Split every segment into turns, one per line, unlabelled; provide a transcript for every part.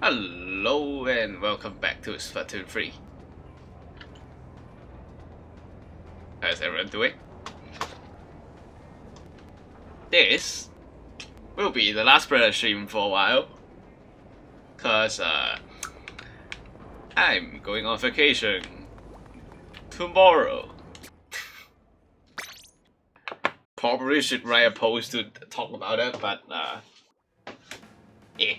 Hello and welcome back to Splatoon 3. How's everyone doing? This will be the last Predator stream for a while. Cause uh, I'm going on vacation tomorrow. Probably should write a post to talk about it, but uh, yeah.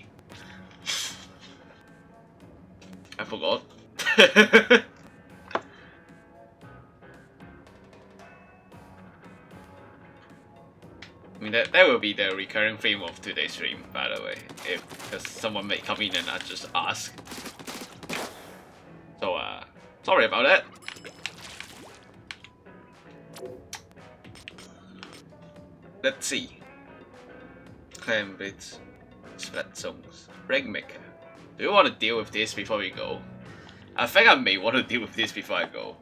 I forgot. I mean, that, that will be the recurring theme of today's stream, by the way. If someone may come in and I just ask. So, uh, sorry about that. Let's see. Clam Blitz, Splat Zones, Rainmaker. Do you want to deal with this before we go? I think I may want to deal with this before I go.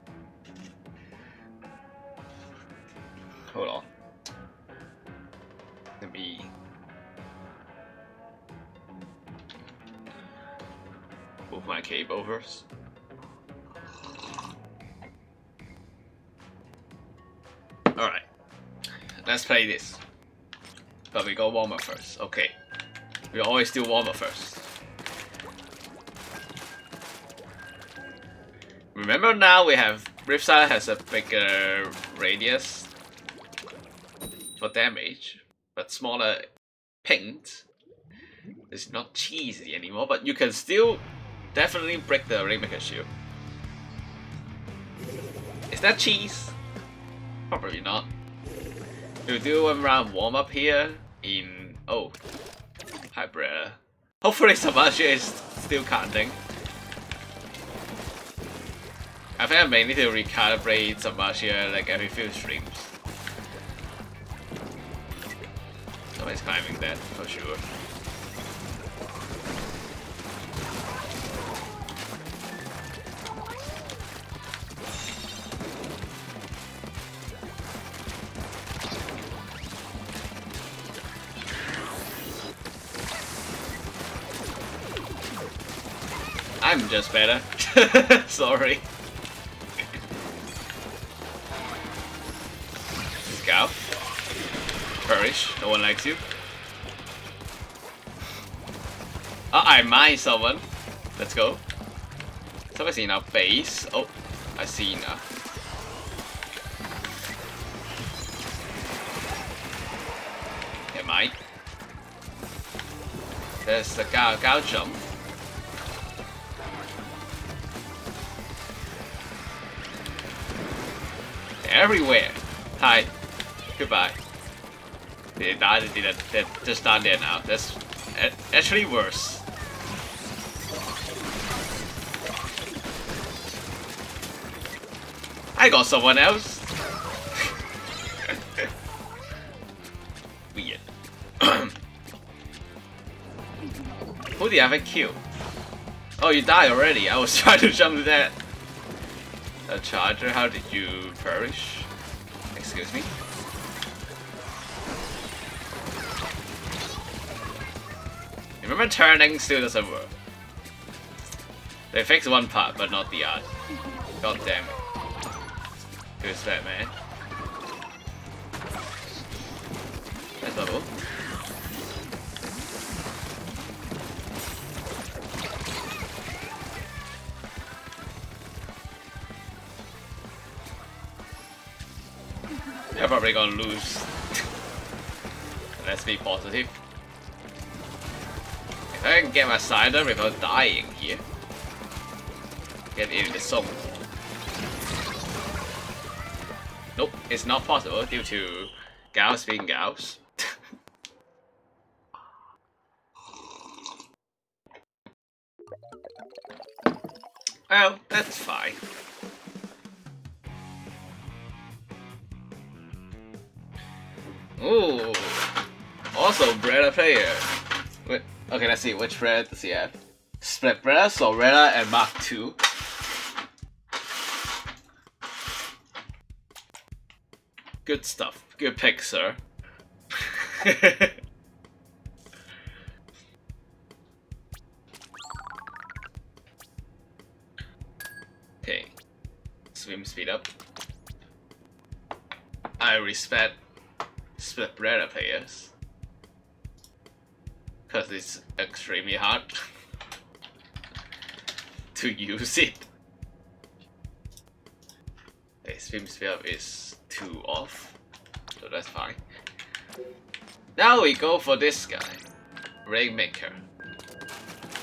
Hold on. Let me... Move my cable first. Alright. Let's play this. But we go warmer first. Okay. We always do warmer first. Remember now we have Ripside has a bigger radius for damage, but smaller paint. It's not cheesy anymore, but you can still definitely break the Rainmaker shield. Is that cheese? Probably not. We'll do one round warm up here in oh hybrid. Hopefully Samashi is still counting. I think I may need to recalibrate Samashi like every few streams. Somebody's climbing that for sure. I'm just better. Sorry. Perish. No one likes you. Oh, I mine someone. Let's go. Someone's in our base. Oh, I see now. Am I? There's the Gao Gao jump. everywhere. Hi. Goodbye. They died, they didn't. They're just down there now. That's actually worse. I got someone else. Weird. Who did I have kill? Oh, you died already. I was trying to jump to that. A charger, how did you perish? Excuse me? Remember turning still doesn't work. They fixed one part, but not the other. God damn it. Who's that, man? That's level. They're probably gonna lose. Let's be positive. I can get my cider without dying here. Get in the zone. Nope, it's not possible due to Gauss being Gauss. well, that's fine. Ooh. Also, Brella player. Okay, let's see, which Brella does he have? Splat Brella, Sorella, and Mark II. Good stuff. Good pick, sir. okay. Swim speed up. I respect Splat Brella players. Because it's extremely hard to use it. Okay, Swim Sphere is 2 off, so that's fine. Now we go for this guy, Rainmaker.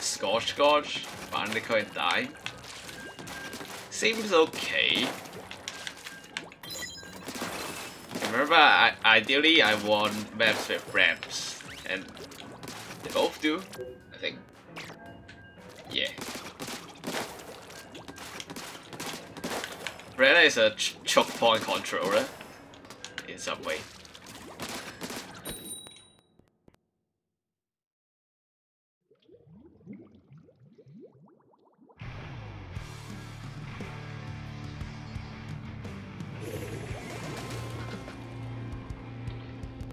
Scorch Gorge, Barnacle and Dime. Seems okay. Remember, I, ideally I want maps with ramps, and they both do, I think. Yeah. Brella is a ch choke point controller in some way.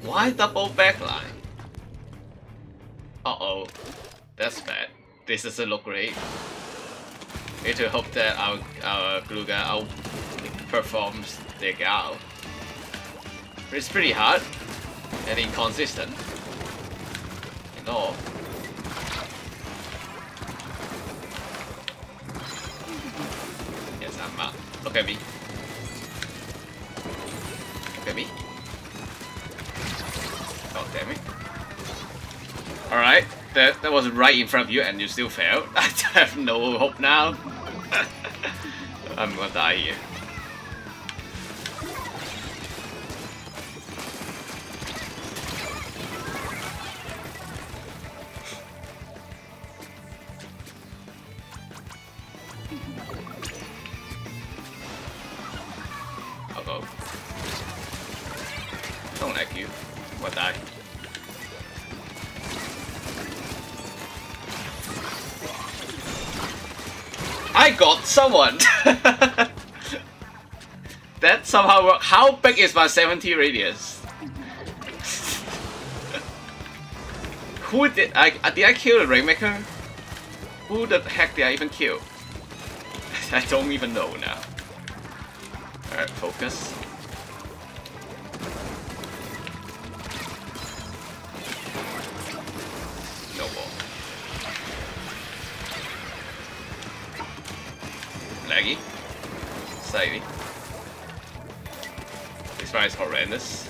Why double backline? Uh-oh. That's bad. This doesn't look great. Need to hope that our, our Glooga outperforms the Gao. It's pretty hard and inconsistent. And all. Yes, I'm out. Look at me. Alright, that, that was right in front of you and you still failed. I have no hope now. I'm gonna die here. Someone! that somehow worked. How big is my 70 radius? Who did I uh, did I kill the Rainmaker? Who the heck did I even kill? I don't even know now. Alright, focus. Slightly. This fire is horrendous.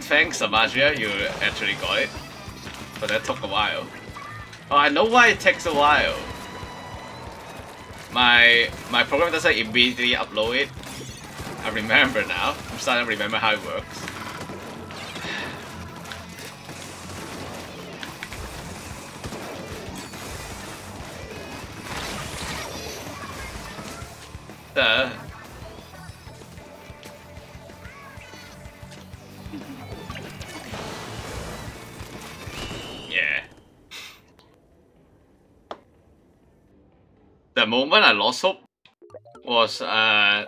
Thanks, Amagia, you actually got it. But that took a while. Oh, I know why it takes a while. My my program doesn't immediately upload it. I remember now. I'm starting to remember how it works. Moment I lost hope was uh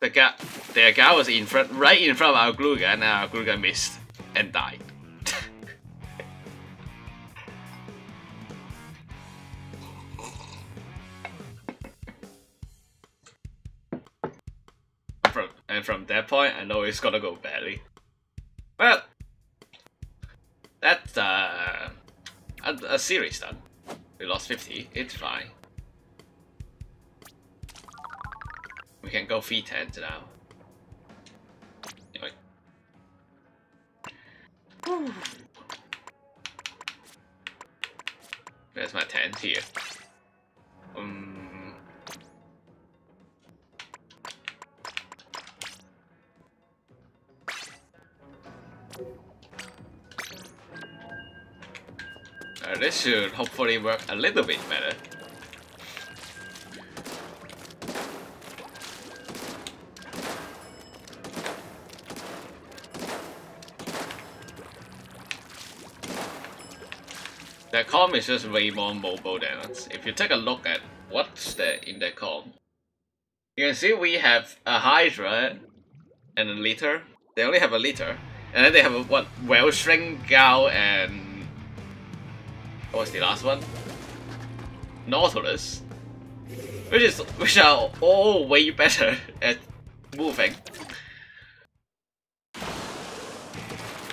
the guy the guy was in front right in front of our glue gun and our glue gun missed and died. from and from that point I know it's gonna go badly. Well, that's uh a, a series done. We lost 50, it's fine. Go feet 10 now. Anyway. There's my tent here. Um, uh, this should hopefully work a little bit better. That is just way more mobile than us. If you take a look at what's there in that com, you can see we have a Hydra and a liter. They only have a liter. And then they have a what Wellspring, Gao, and what was the last one? Nautilus. Which is which are all way better at moving.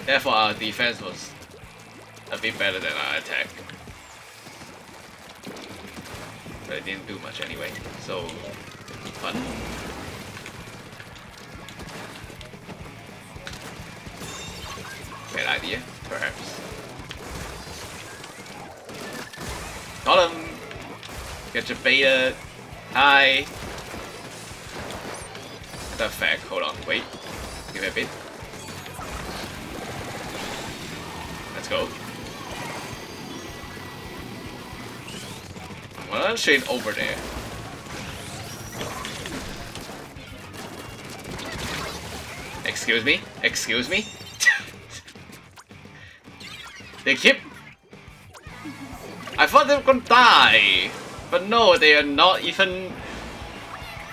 Therefore our defense was a bit better than our attack. But I didn't do much anyway, so fun. Great idea, perhaps. Him! Get your beta. Hi! The fact, hold on, wait. Give me a bit. Let's go. Well, straight over there. Excuse me? Excuse me? they keep... I thought they were gonna die! But no, they are not even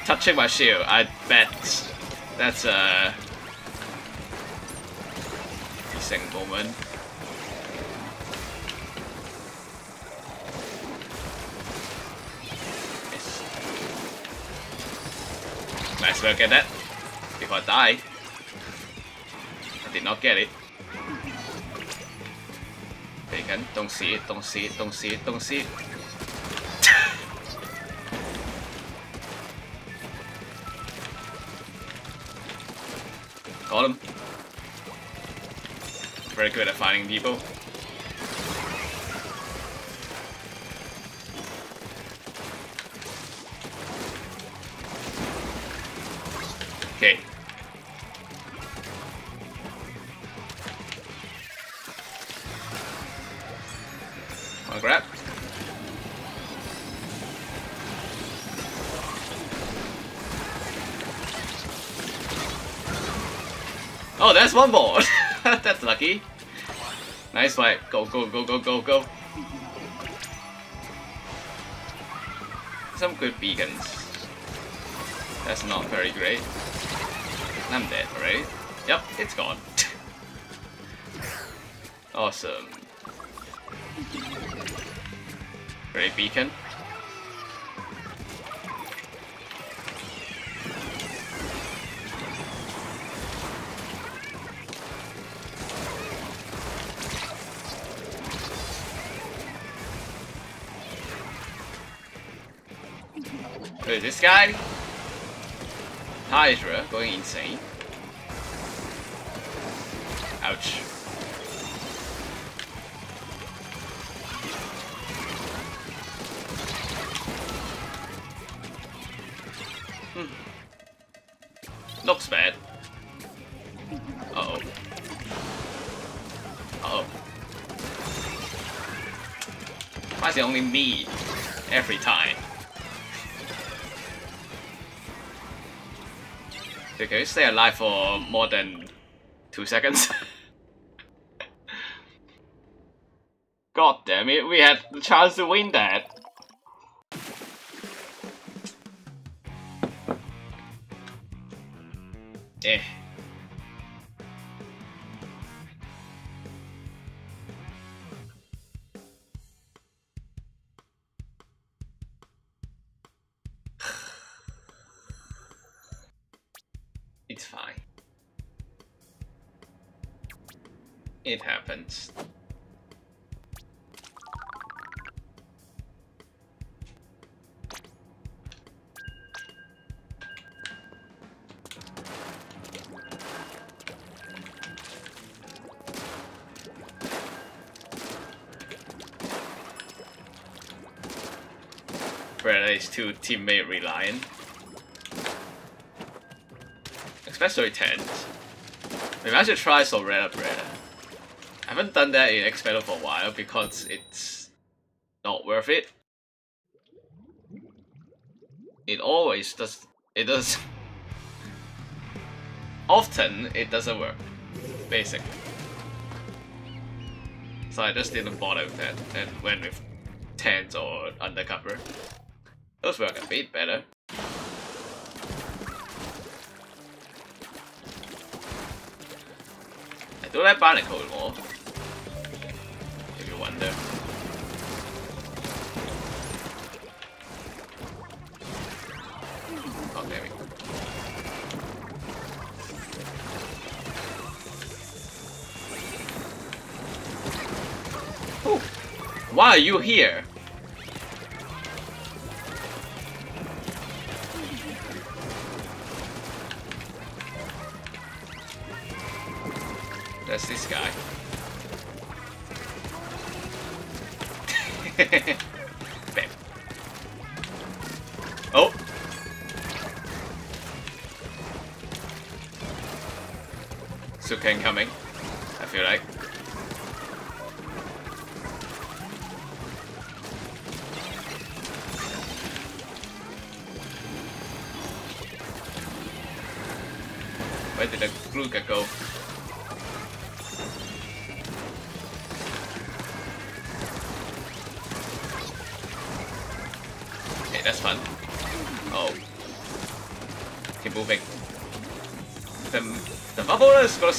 touching my shield. I bet that's a decent moment. Nice well get that before I die. I did not get it. Bacon, don't see it, don't see it, don't see it, don't see it. Got him. Very good at finding people. That's one more! that's lucky. Nice fight. Go, go, go, go, go, go. Some good beacons. That's not very great. I'm dead, right? Yep, it's gone. awesome. Great beacon. This guy? Hydra going insane. Stay alive for more than two seconds? God damn it, we had the chance to win that. Teammate reliant. Especially tens. Maybe I should try Sorella Brella. I haven't done that in X for a while because it's not worth it. It always does. It does. Often it doesn't work. Basically. So I just didn't bother with that and went with tents or undercover. Those work a bit better. I do like Barnacle more. If you wonder. Oh. Why are you here?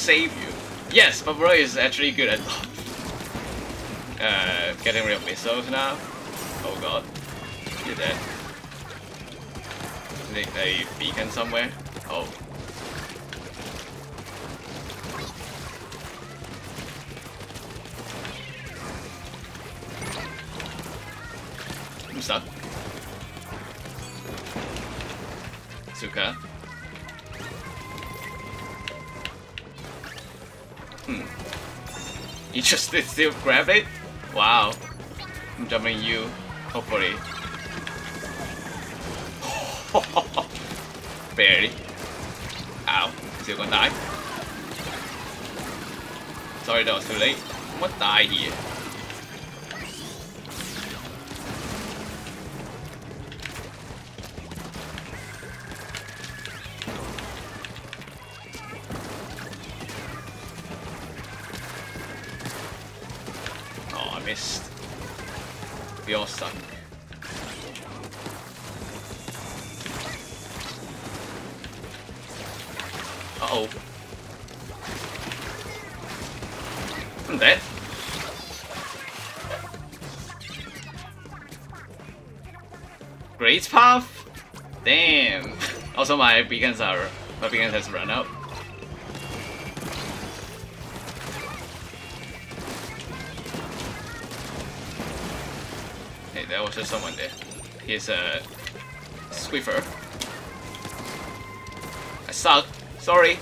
Save you. Yes, bubbler is actually good at uh, getting rid of missiles now. Oh god. You're dead. Is a beacon somewhere? Oh. Just still grab it? Wow. I'm jumping you, hopefully. Barely. Ow. Still gonna die. Sorry that was too late. I'm gonna die here. Great? Damn. Also my beacons are my beacons has run out. Hey, there was just someone there. He's a Squiffer. I suck. Sorry.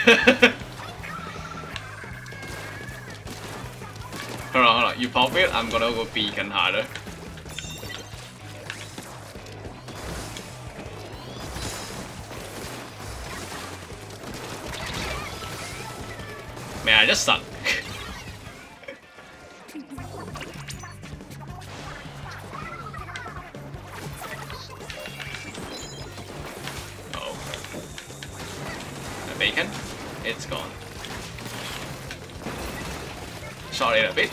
hold on, hold on. You pop it, I'm gonna go beacon harder. Man, I just suck. oh. Bacon? It's gone. Shot it a bit.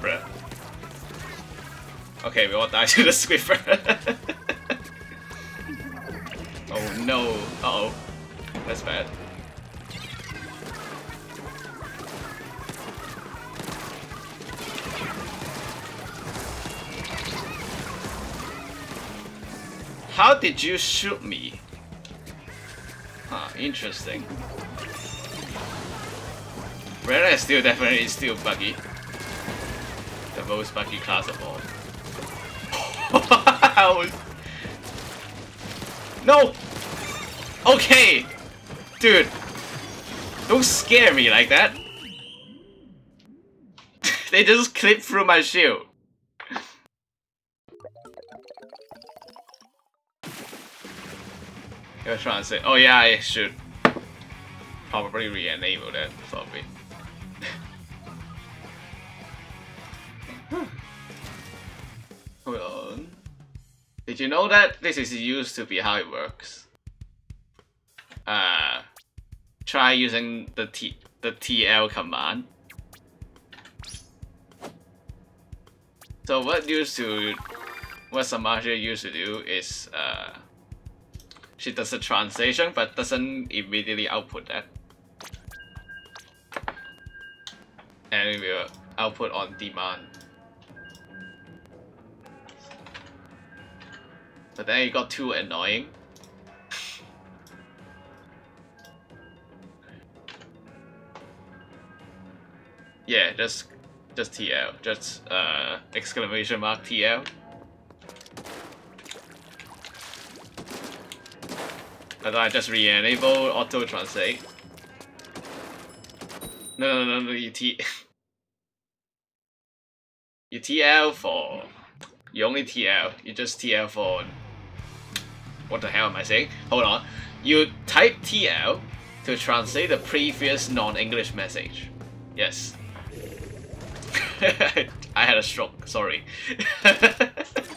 Bruh. Okay, we all die to the Squiffer. Did you shoot me? Huh, interesting. Rena is still definitely still buggy. The most buggy class of all. No! Okay! Dude! Don't scare me like that! they just clip through my shield. You're trying to say, oh yeah, I should probably re-enable that bit. Hold on. Did you know that this is used to be how it works? Uh, try using the T the TL command. So what used to what Samaja used to do is uh, she does a translation but doesn't immediately output that. And it will output on demand. But then it got too annoying. yeah, just just TL, just uh, exclamation mark TL. And I just re-enable auto translate. No, no, no, no, you T. you TL for. You only TL. You just TL for what the hell am I saying? Hold on. You type TL to translate the previous non-English message. Yes. I had a stroke, sorry.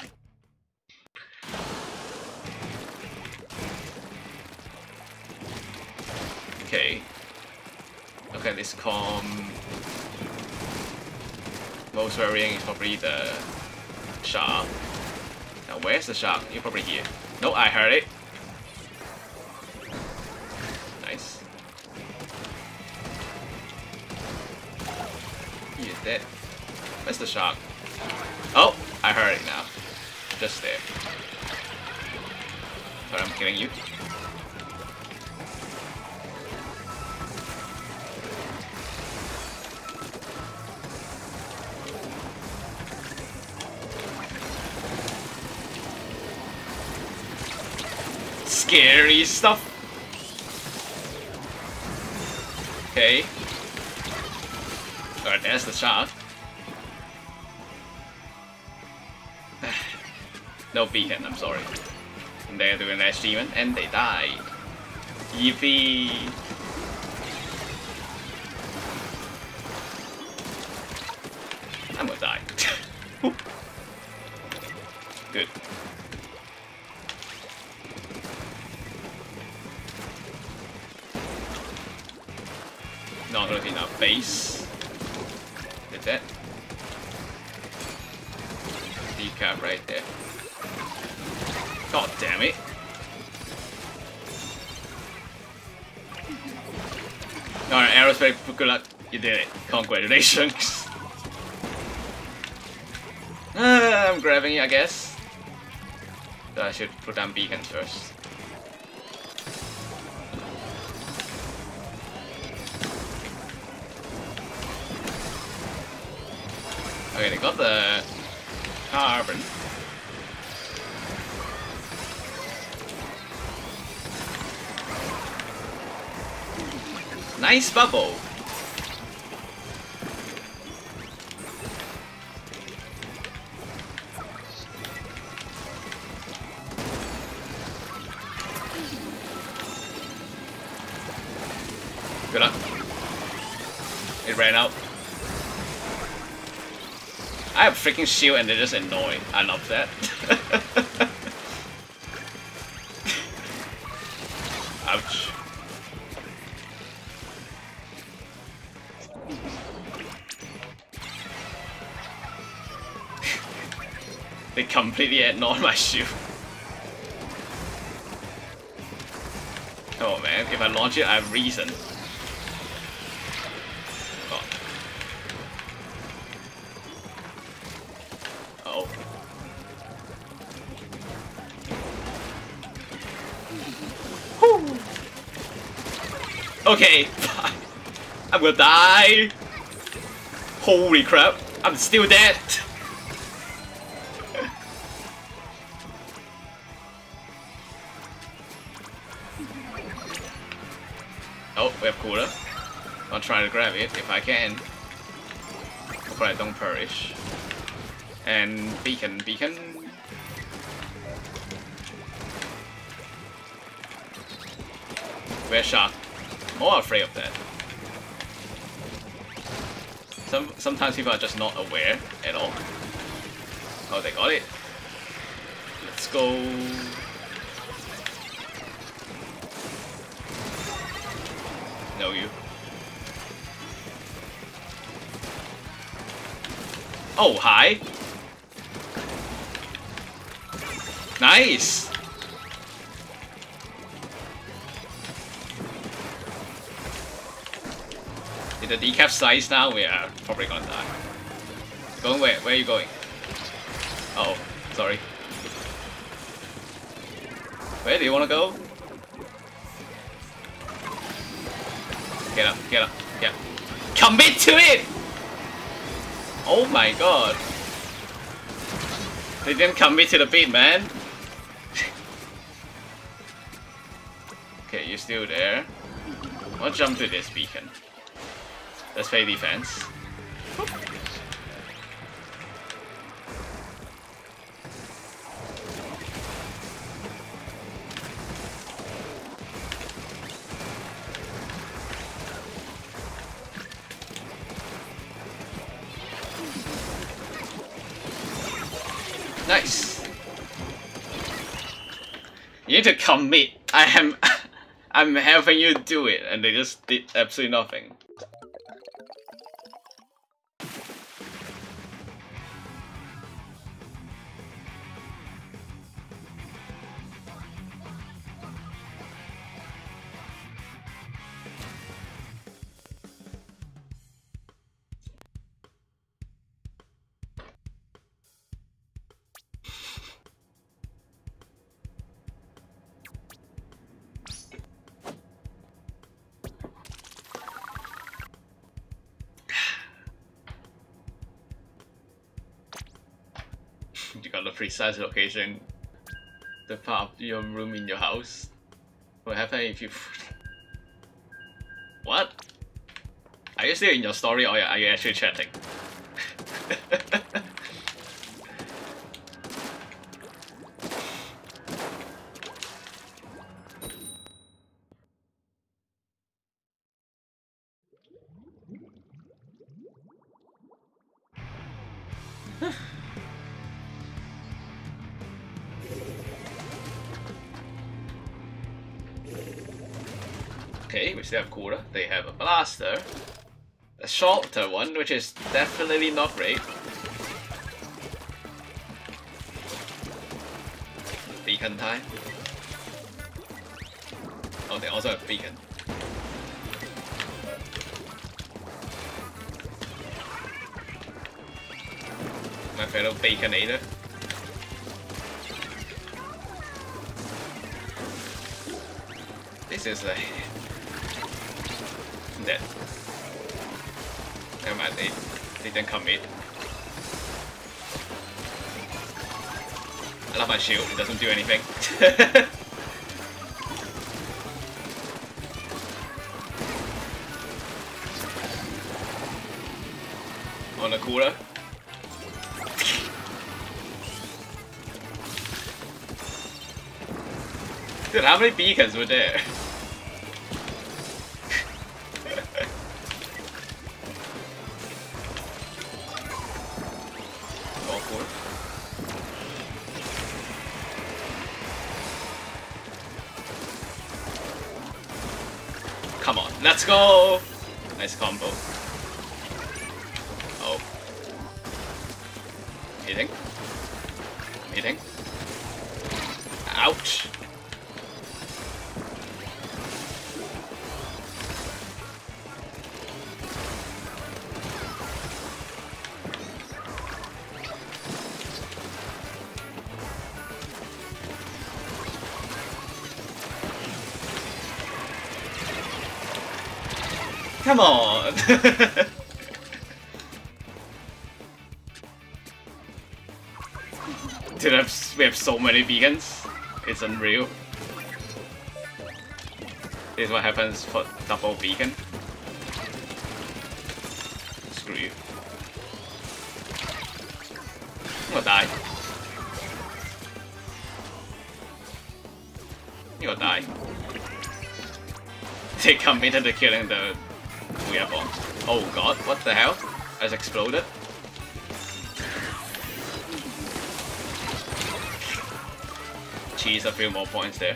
Okay, this com most worrying is probably the shark. Now where's the shark? You're probably here. No, I heard it. Nice. He is dead. Where's the shark? Oh, I heard it now. Just there. Sorry, I'm killing you. Scary stuff. Okay. Alright, there's the shot. no beacon, I'm sorry. And they're doing that demon and they die. Yippee! I'm gonna die. Good. Not really enough base. Did that. Decap right there. God damn it. Alright, aerospace, good luck. You did it. Congratulations. uh, I'm grabbing it, I guess. So I should put down beacons first. Okay, they got the carbon. Nice bubble. Freaking shield and they're just annoying. I love that. Ouch. they completely ignore my shield. Oh man, if I launch it, I have reason. Okay, I'm gonna die. Holy crap, I'm still dead. Oh, we have cooler. I'll try to grab it if I can. Hopefully I don't perish. And beacon, beacon. Where's shark? Oh, More afraid of that. Some sometimes people are just not aware at all. Oh, they got it. Let's go. Know you. Oh, hi. Nice. The decap size now? We are probably gonna die. Going where? Where are you going? Oh, sorry. Where do you wanna go? Get up, get up, get up. Commit to it! Oh my god. They didn't commit to the beat, man. okay, you're still there. I'll jump to this beacon. Let's play defense. Nice. You need to commit. I am I'm helping you do it and they just did absolutely nothing. Precise location, the part of your room in your house. What happen if you... what? Are you still in your story or are you actually chatting? Still have Kura. They have a blaster. A shorter one, which is definitely not great. Beacon time. Oh, they also have beacon. My fellow baconator. This is a dead. Never mind, they, they didn't commit. I love my shield, it doesn't do anything. On the cooler. Dude, how many beacons were there? Nice combo. Come on! Dude, we have so many vegans. It's unreal. This is what happens for double vegan. Screw you. I'm gonna die. You're gonna die. They committed to killing the Bomb. Oh god, what the hell? Has exploded. Cheese a few more points there.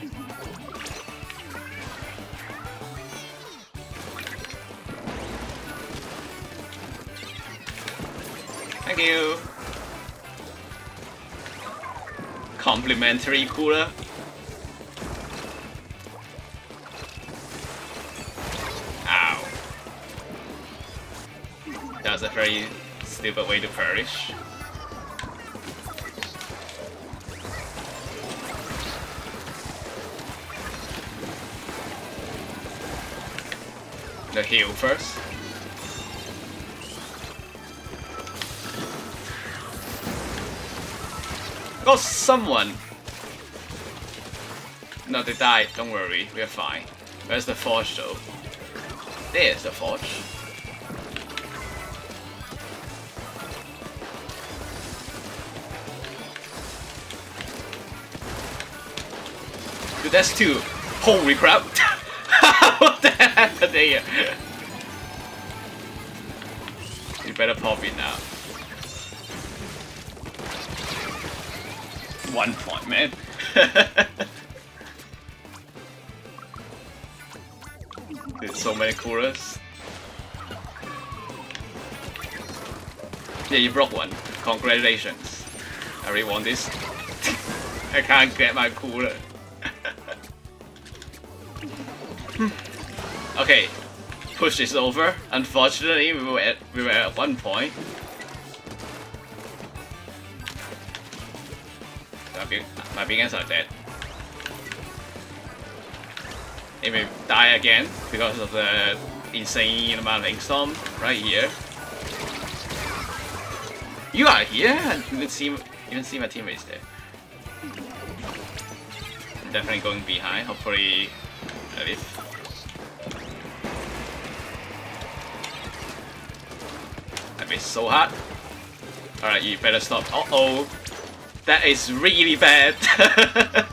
Thank you. Complimentary cooler. That's a very stupid way to perish. The heal first. Got someone! No, they died. Don't worry. We're fine. Where's the forge though? There's the forge. That's two. Holy crap! what the heck happened there? You better pop it now. One point, man. There's so many coolers. Yeah, you broke one. Congratulations. I really want this. I can't get my cooler. Okay, push this over. Unfortunately, we were at we were at one point. My, big, my beacons are dead. It may die again because of the insane amount of storm right here. You are here, you can see can see my teammates there. I'm definitely going behind. Hopefully, at least. So hard. Alright, you better stop. Uh oh, that is really bad.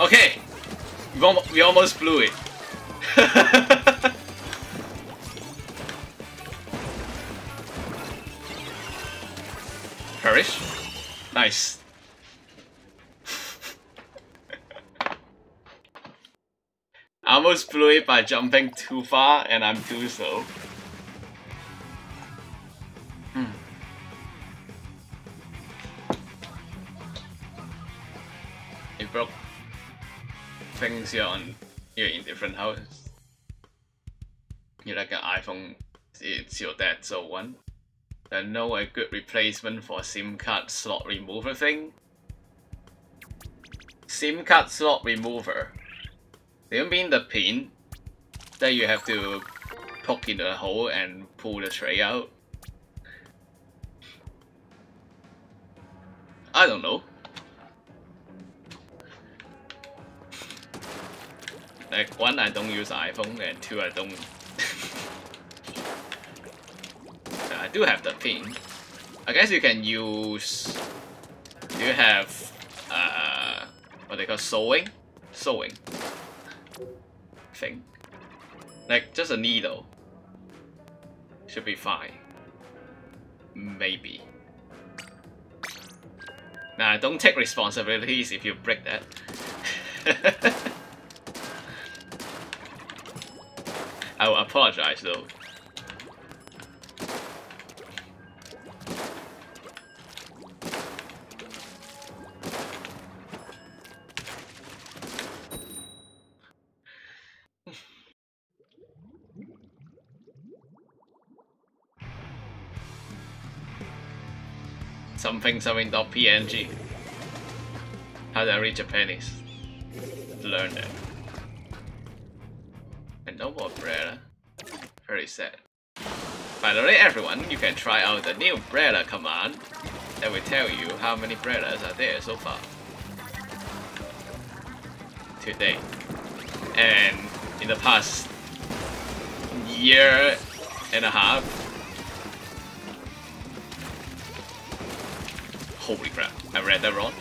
Okay, we almost blew it. By jumping too far, and I'm too slow. Hmm. It broke things you're on you're in different houses. You're like an iPhone, it's your dad's so one. Then know a good replacement for SIM card slot remover thing. SIM card slot remover. Do you mean the pin that you have to poke in the hole and pull the tray out? I don't know. Like one, I don't use iPhone, and two, I don't. I do have the pin. I guess you can use. You have uh, what they call sewing? Sewing thing. Like just a needle. Should be fine. Maybe. Nah, don't take responsibilities if you break that. I will apologize though. Something something dot png. How do I read Japanese? Learn it. And no more Brella. Very sad. By the way, everyone, you can try out the new Brella command that will tell you how many Brellas are there so far. Today. And in the past year and a half. Holy crap, I read that wrong.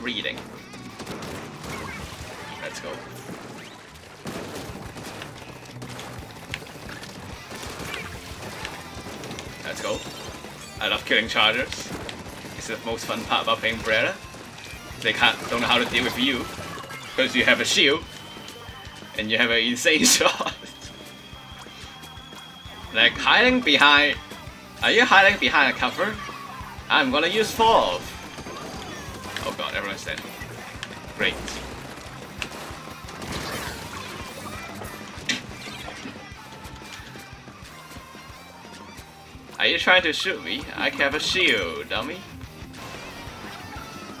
Reading. Let's go. Let's go. I love killing chargers. It's the most fun part about playing Brella. They can't don't know how to deal with you. Because you have a shield. And you have an insane shot. Like hiding behind Are you hiding behind a cover? I'm gonna use four. Oh god, everyone's dead. Great. Are you trying to shoot me? I have a shield, dummy.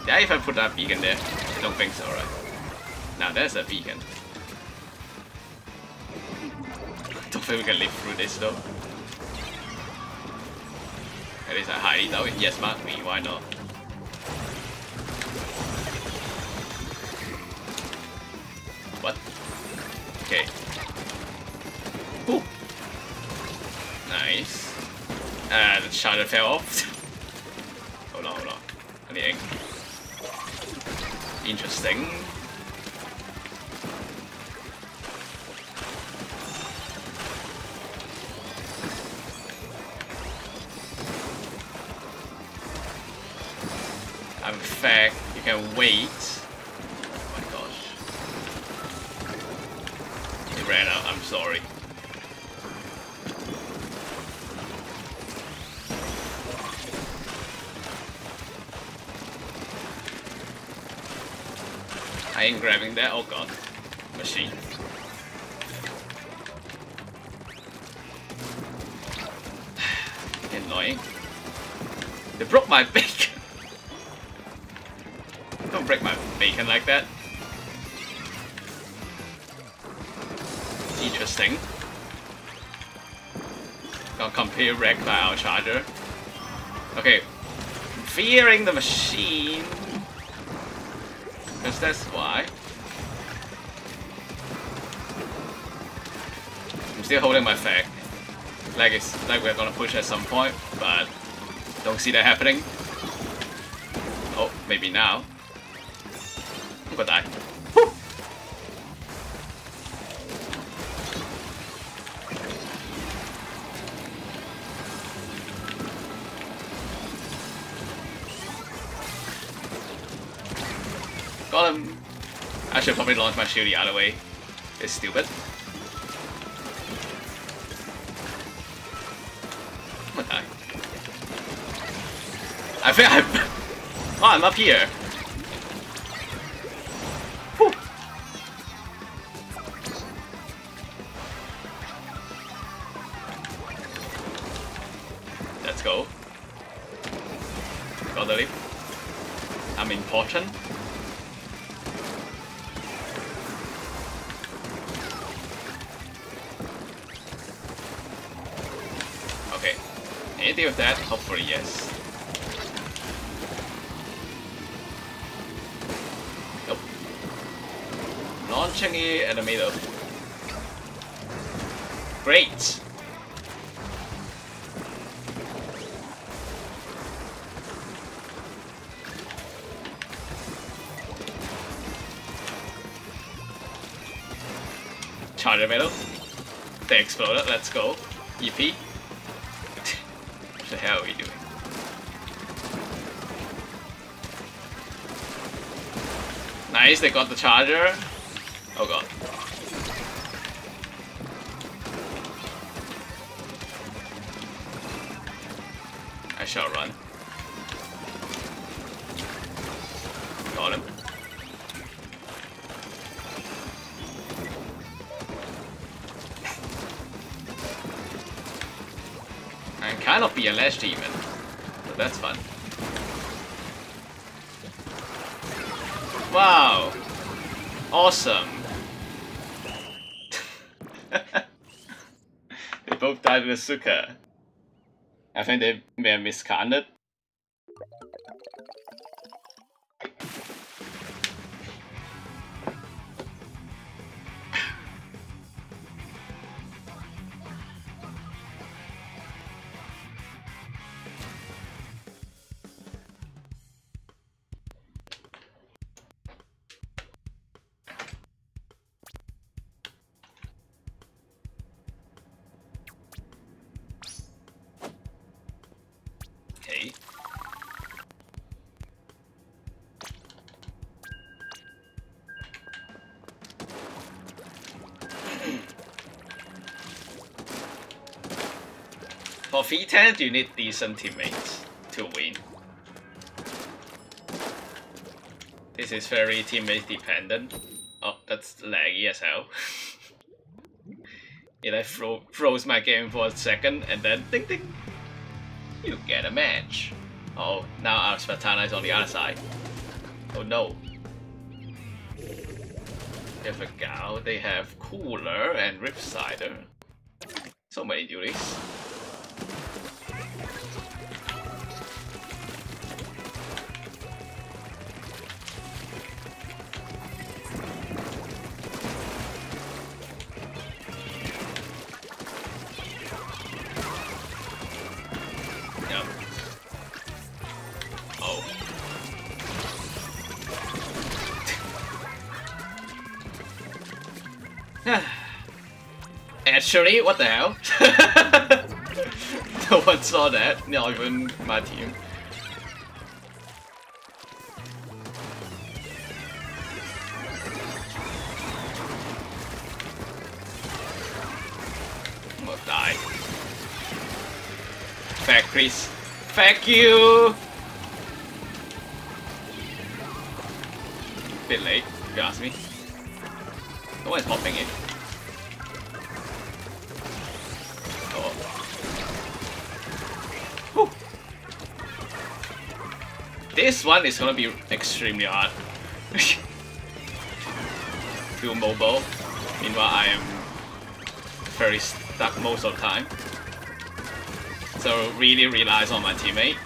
Did I even put that beacon there? I don't think so, right? Now there's a beacon. Don't we can live through this though. At least I doubt it. Yes, mark me, why not? What? Okay. Ooh. Nice. And the charger fell off. We're gonna push at some point, but don't see that happening. Oh, maybe now. I'm gonna die. Got him. I should probably launch my shield the other way. It's stupid. I think I'm... Oh, I'm up here. Let's go. EP. what the hell are we doing? Nice, they got the charger. Suka. I think they may have miscounted. V10, you need decent teammates to win. This is very teammate dependent. Oh, that's laggy as hell. it like fro froze my game for a second and then ding ding. You get a match. Oh, now our Spartana is on the other side. Oh no. They have a Gao, they have Cooler and Ripsider. So many duties. Actually, what the hell? no one saw that, not even my team. I'm gonna die. Factories. Thank you! Bit late, if you ask me. No one's popping it. This one is gonna be extremely hard. Too mobile. Meanwhile, I am very stuck most of the time. So really relies on my teammate.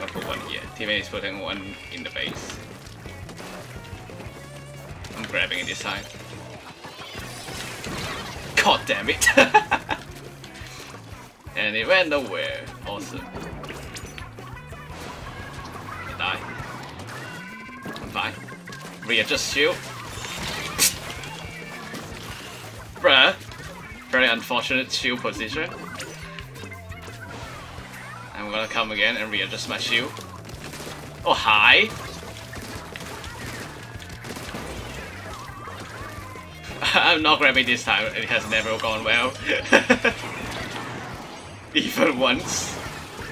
I'll put one here. Teammate is putting one in the base. I'm grabbing it this time. God damn it! and it went nowhere. Awesome. Readjust shield. Bruh. Very unfortunate shield position. I'm gonna come again and readjust my shield. Oh, hi! I'm not grabbing this time, it has never gone well. Even once.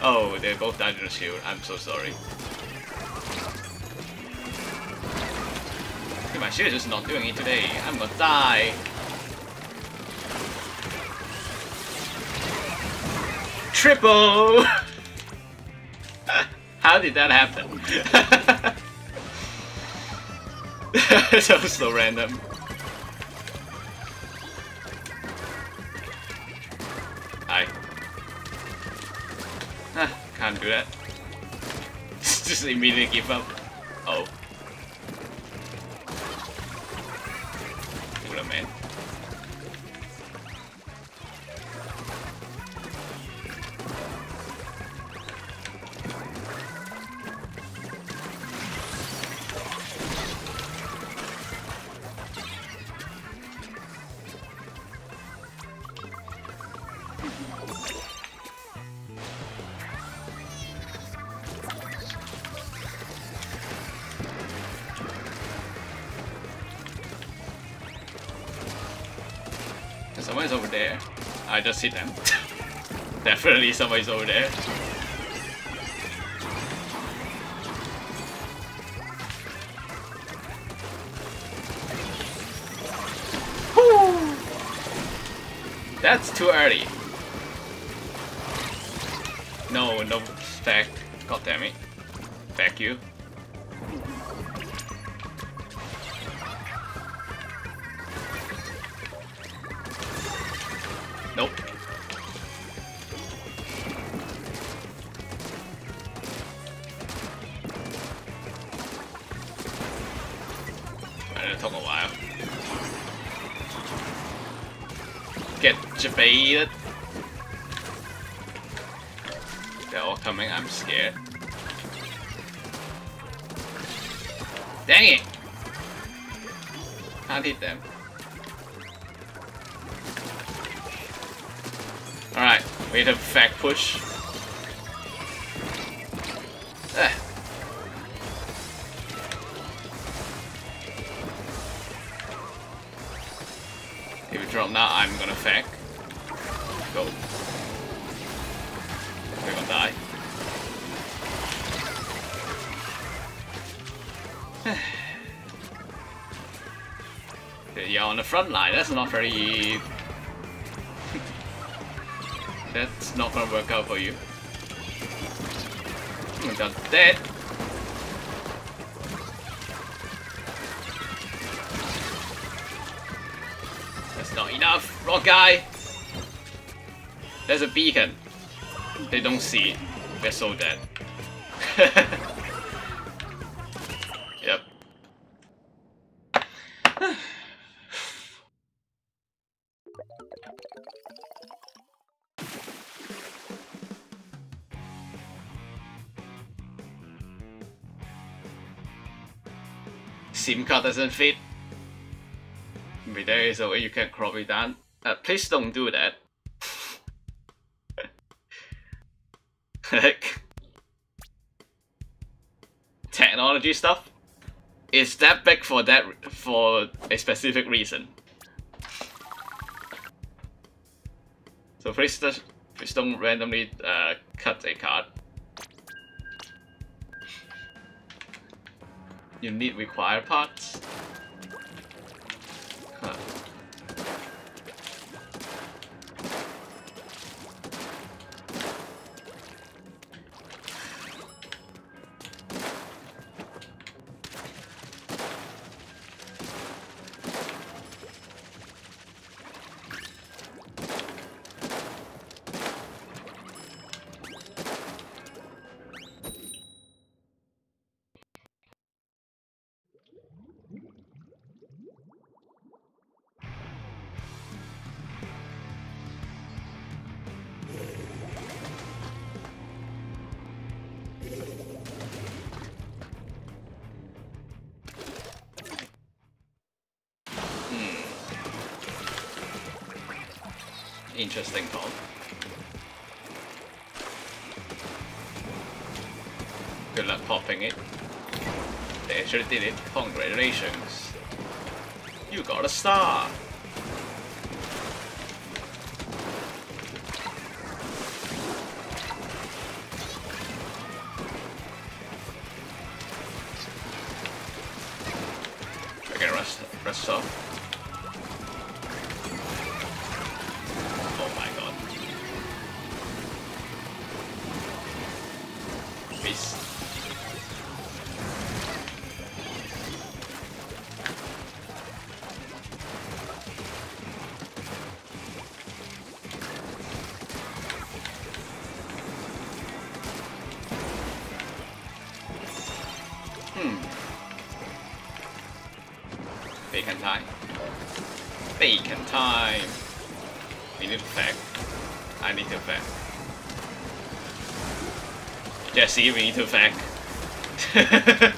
Oh, they both died in the shield, I'm so sorry. My shield just not doing it today, I'm gonna die. Triple! How did that happen? that was so random. I ah, can't do that. Just immediately give up. Oh. Just hit them. Definitely somebody's over there. That's too early. No, no stack. God damn it. Back you. Front line, that's not very... that's not gonna work out for you. Hmm, oh god, dead! That's not enough, wrong guy! There's a beacon. They don't see it. They're so dead. Card doesn't fit. Maybe there is a way you can crop it down. Uh, please don't do that. like technology stuff is that big for that for a specific reason. So please, please don't randomly uh, cut a card. You need required parts. Interesting call. Good luck popping it. They actually did it. Congratulations. You got a star! We need to fact.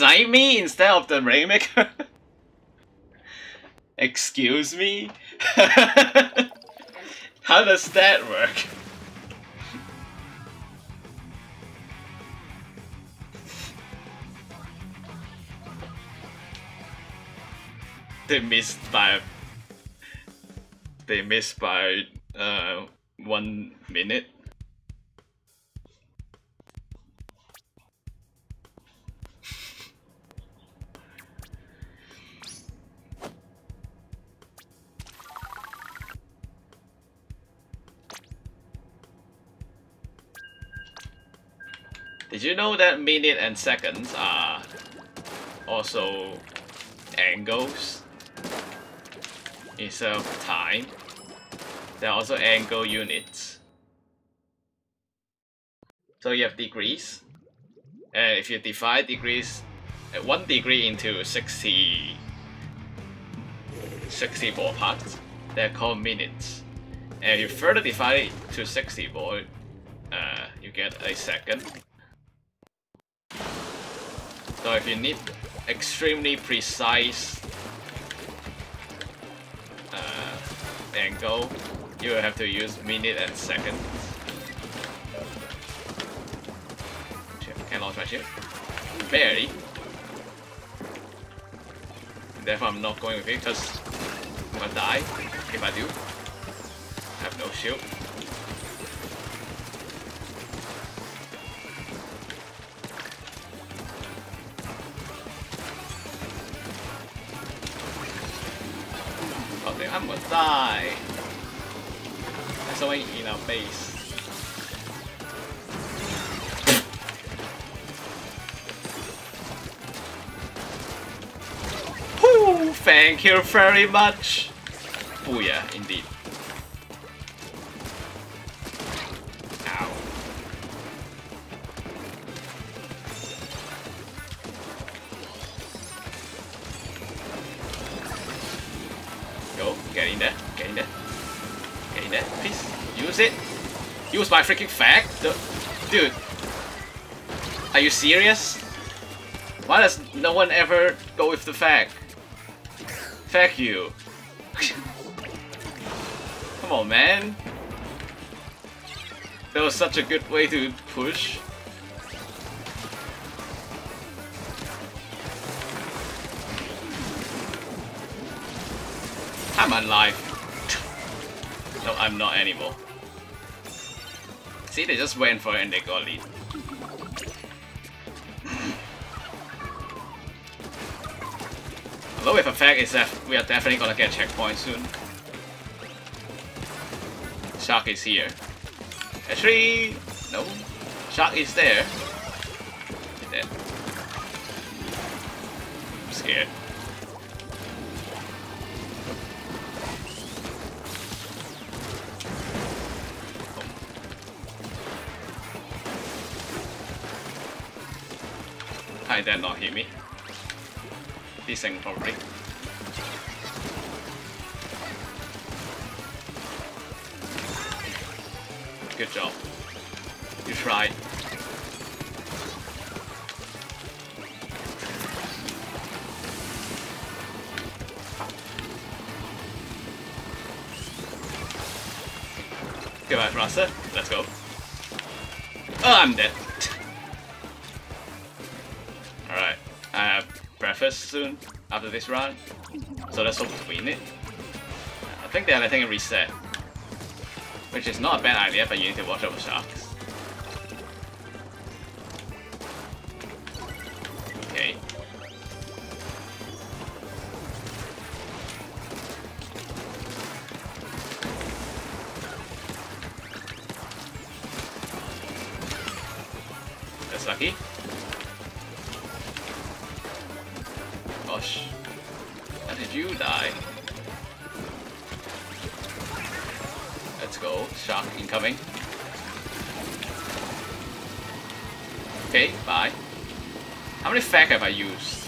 snipe me instead of the Rainmaker? Excuse me? How does that work? they missed by they missed by uh, one minute. Know that minute and seconds are also angles instead of time? They're also angle units. So you have degrees, and if you divide degrees, uh, one degree into 60, 60 parts, they're called minutes. And if you further divide it to 60 ball, uh, you get a second. So if you need extremely precise uh, angle, you will have to use minute and second. Can launch my ship? Barely. Therefore I'm not going with it because I'm gonna die if I do. I have no shield. Base. Thank you very much. Oh yeah, indeed. My freaking fag. Dude. Are you serious? Why does no one ever go with the fact? Fuck you. Come on, man. That was such a good way to push. I'm alive. no, I'm not anymore. See, they just went for it and they got lead. Although with a fact is that we are definitely gonna get checkpoint soon. Shark is here. Actually, no. Shark is there. After this run, so let's hope to win it. I think they're letting it reset, which is not a bad idea, but you need to watch out for sharks. Used?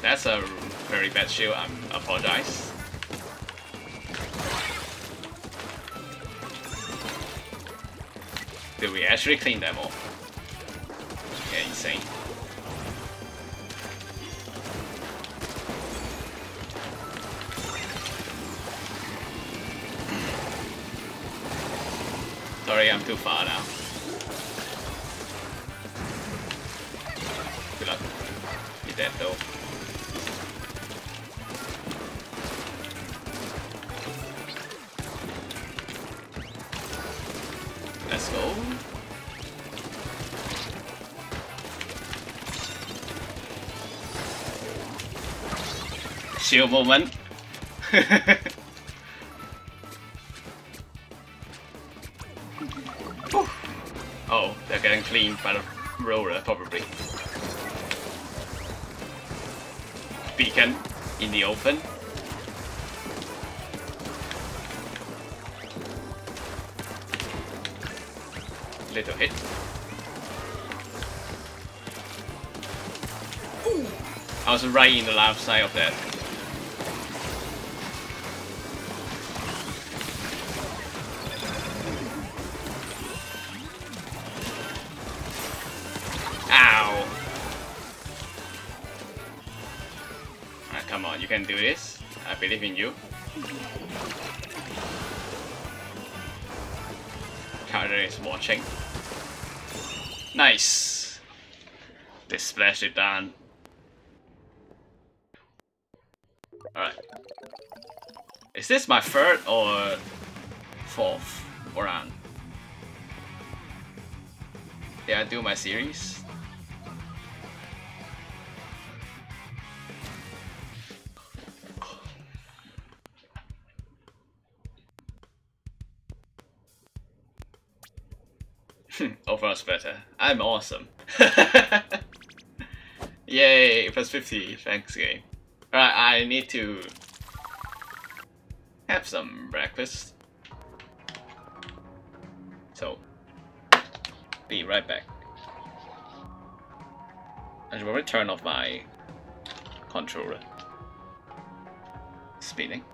That's a very bad shield, I apologize. Did we actually clean them all? Moment. Oh, they're getting cleaned by the roller, probably. Beacon in the open. Little hit. I was right in the left side of that. Nice! They splashed it down. Alright. Is this my third or fourth round? Did I do my series? Overall's better. I'm awesome. Yay, plus 50. Thanks, game. Alright, I need to have some breakfast. So, be right back. I will turn off my controller. Spinning.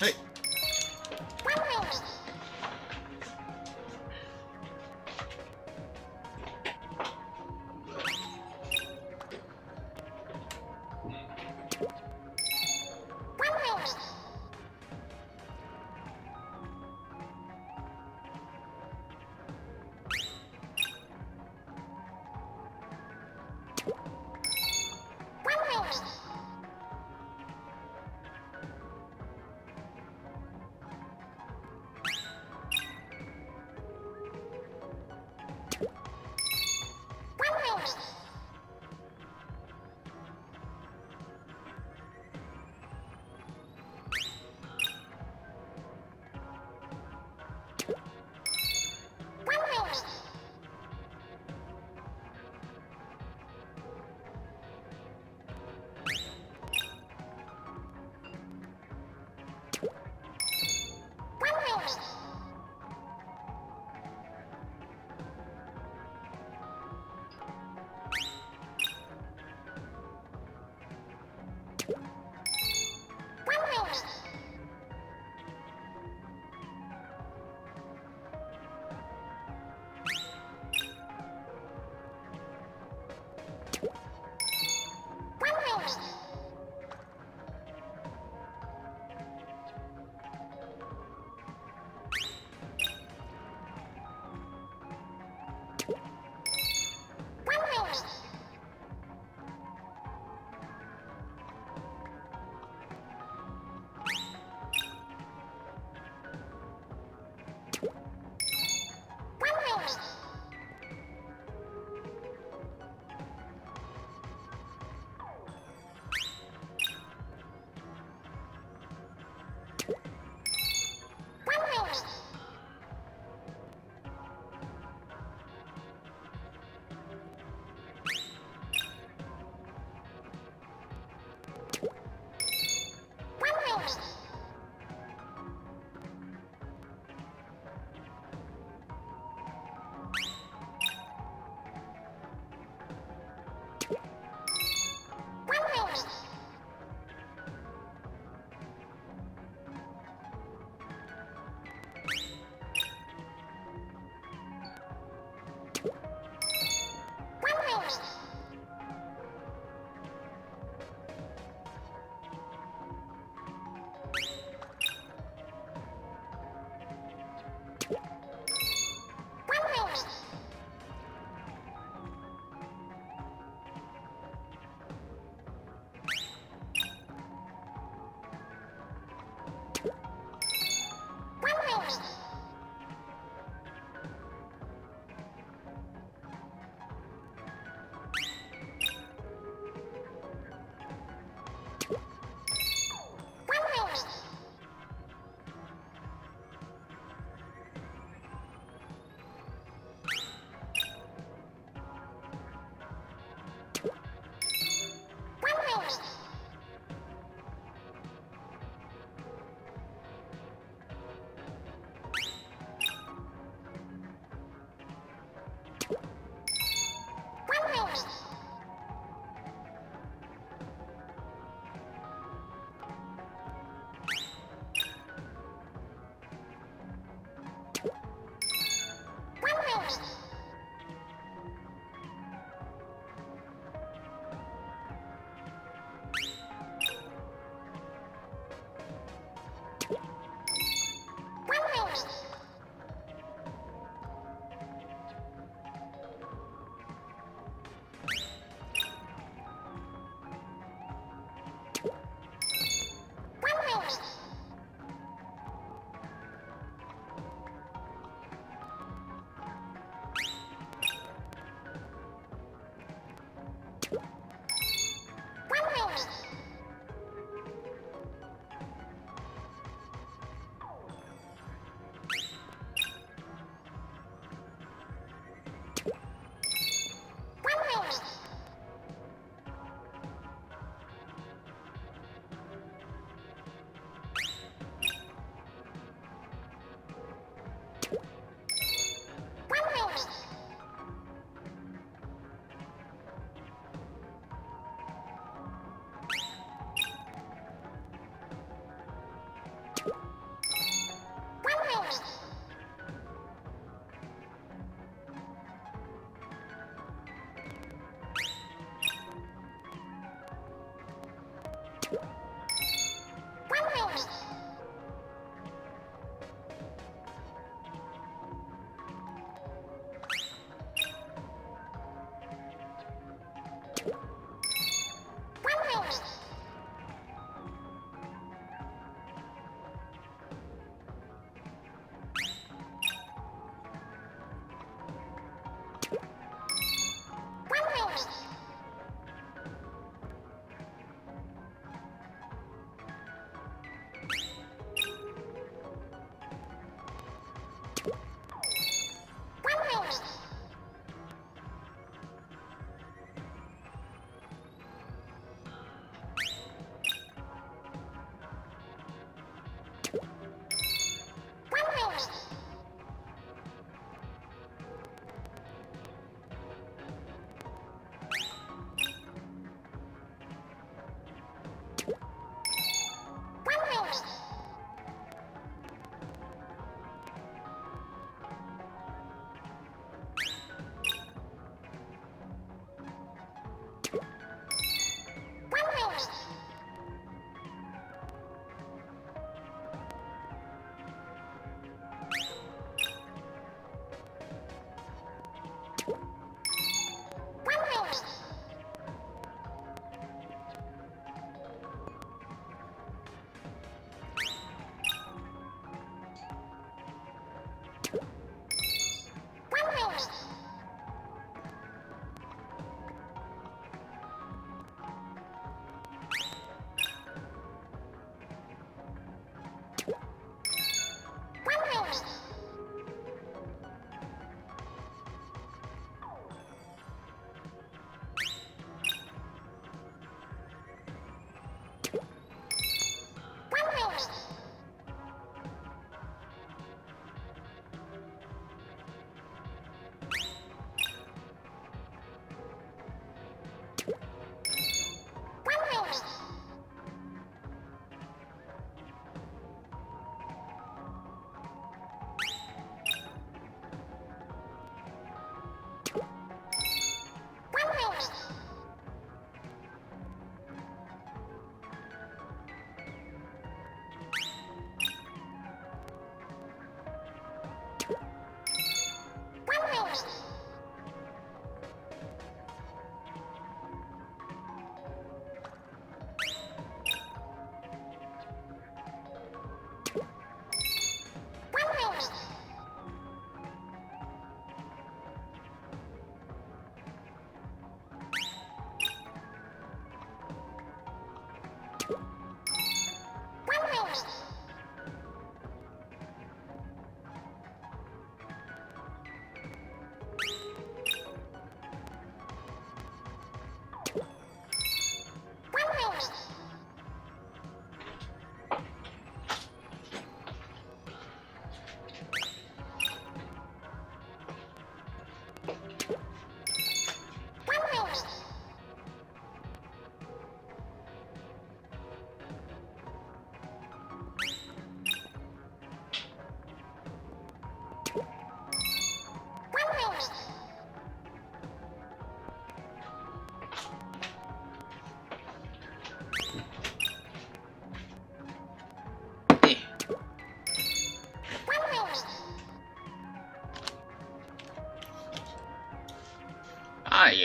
Hey.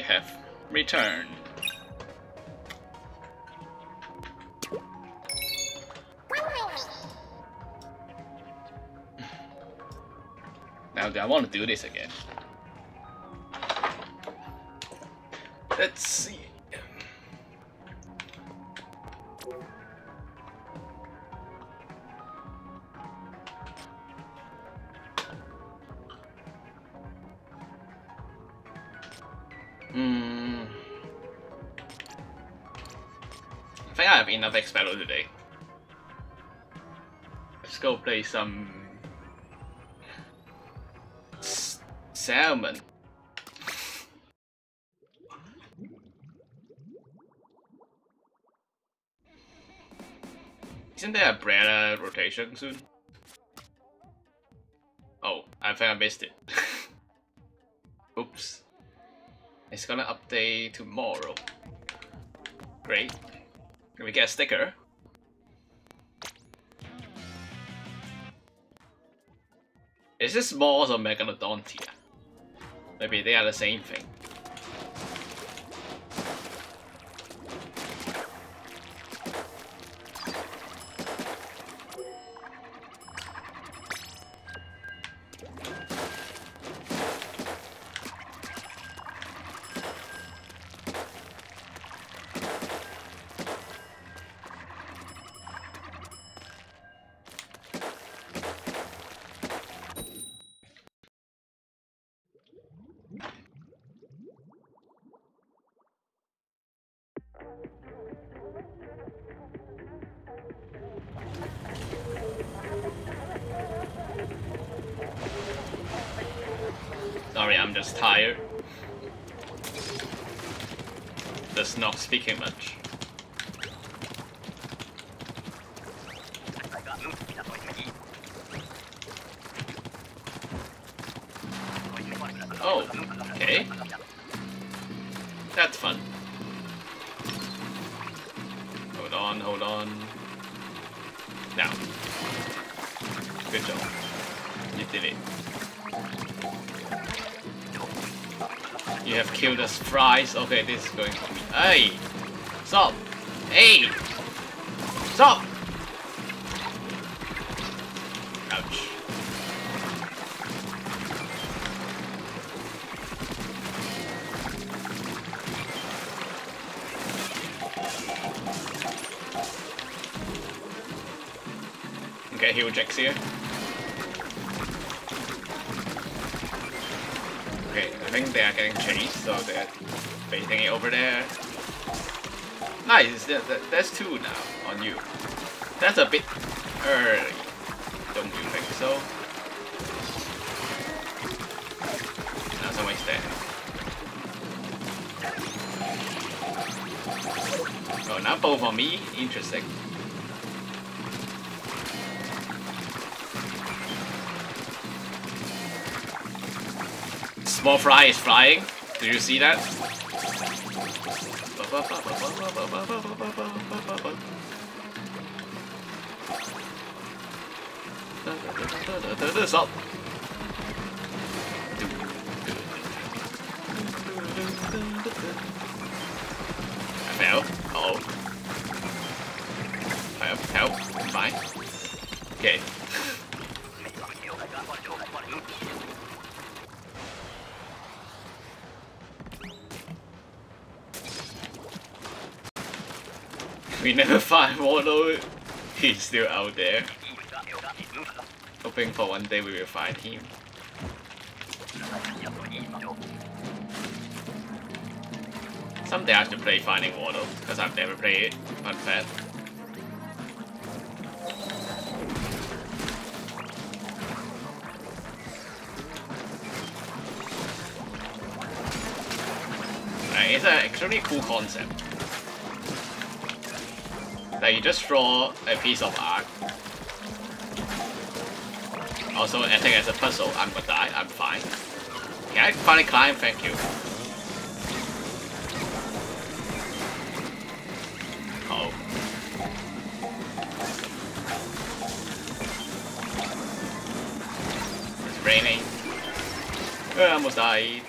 Have returned. Now I want to do this again. Let's see. Have enough Expello today. Let's go play some S salmon. Isn't there a Brella rotation soon? Oh, I think I missed it. Oops. It's gonna update tomorrow. Great. We get a sticker? Is this Mars or Megalodontia? Maybe they are the same thing. Fries. Okay, this is going to be. Hey! Stop! Hey! Stop! Ouch. Okay, heal Jax here. Think they are getting chased, so they're baiting it over there. Ah, nice, that, that, that's two now on you. That's a bit early, don't you think so? Now somebody's there. Oh, not both on me? Interesting. Fry is flying. Do you see that? Stop. I fell. Oh. Help, help. Fine. Okay. We never find Waldo. He's still out there. Hoping for one day we will find him. Someday I to play Finding Waldo, because I've never played it. Uh, it's an extremely cool concept. Like you just draw a piece of art. Also acting as a puzzle, I'm gonna die, I'm fine. Can I finally climb? Thank you. Oh. It's raining. Oh, I almost died.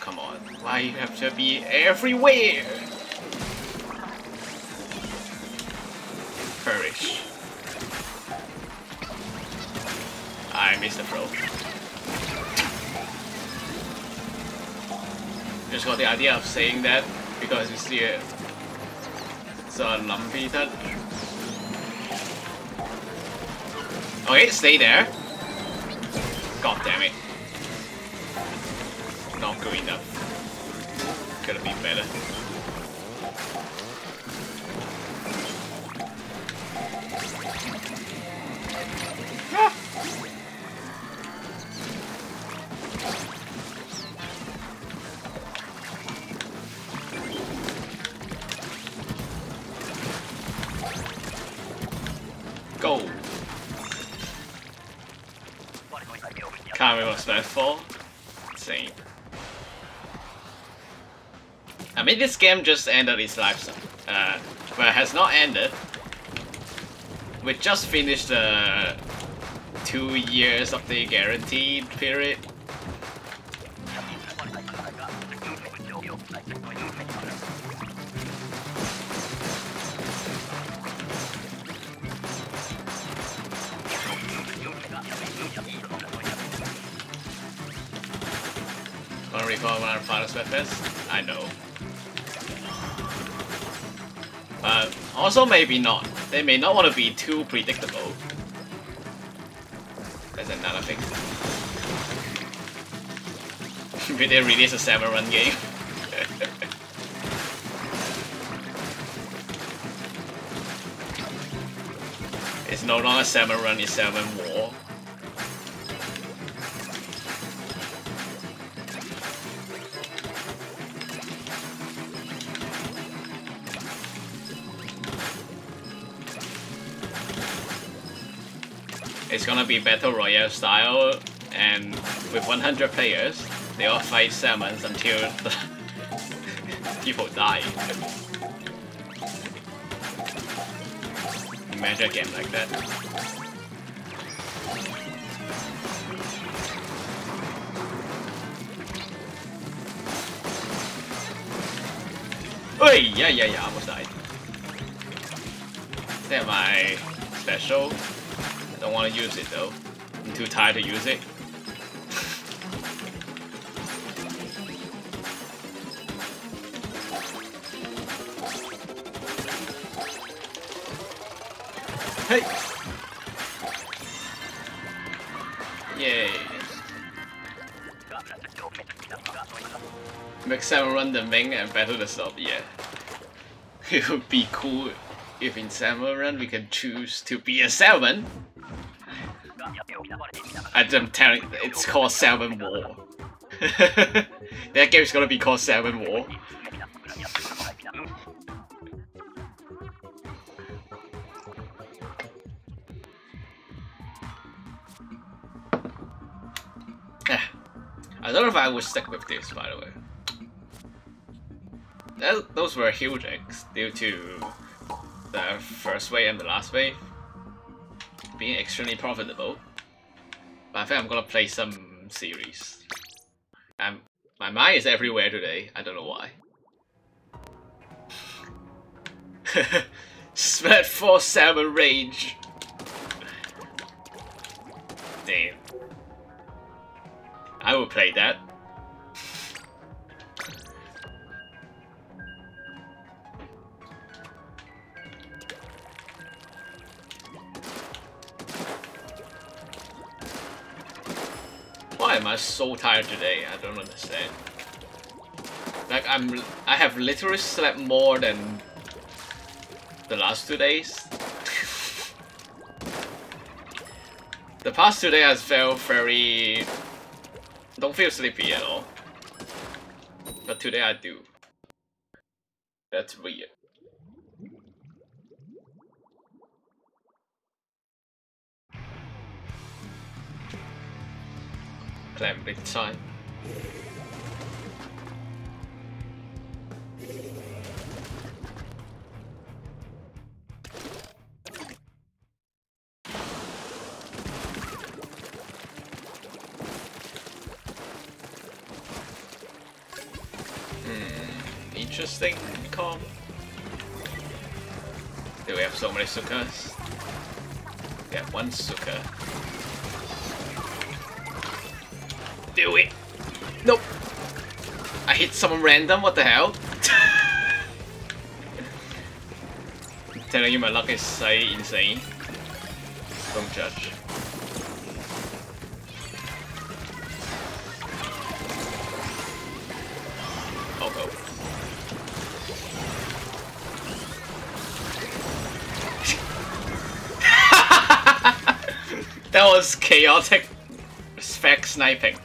Come on, why you have to be everywhere? Idea of saying that because you see it. It's a lumpy touch. Okay, stay there. God damn it. This game just ended its life, uh, but it has not ended. We just finished the two years of the guaranteed period. Or maybe not. They may not want to be too predictable. That's another thing. Will they release a Salmon Run game? it's no longer Salmon Run, it's Salmon War. Gonna be Battle Royale style, and with 100 players, they all fight salmons until people die. Imagine a game like that. Oi! Yeah, yeah, yeah, almost died. Is that my special? Don't want to use it though. I'm too tired to use it. hey! Yay! Make Salmon run the main and battle the sub, yeah. It would be cool if in Salmon Run we can choose to be a salmon I'm telling it's called Salmon War. that game's gonna be called Salmon War. Eh, I don't know if I would stick with this, by the way. That, those were huge eggs due to the first wave and the last wave being extremely profitable. I think I'm gonna play some series. I'm, my mind is everywhere today, I don't know why. Smet 4 Salmon Rage! Damn. I will play that. Why am I so tired today? I don't understand. Like I'm I have literally slept more than the last two days. the past two days I felt very don't feel sleepy at all. But today I do. That's weird. Clam big time. Hmm, interesting com. Do we have so many? We have one suka. Do it! Nope! I hit someone random, what the hell? I'm telling you my luck is so insane. Don't judge. Oh, oh. go. that was chaotic spec sniping.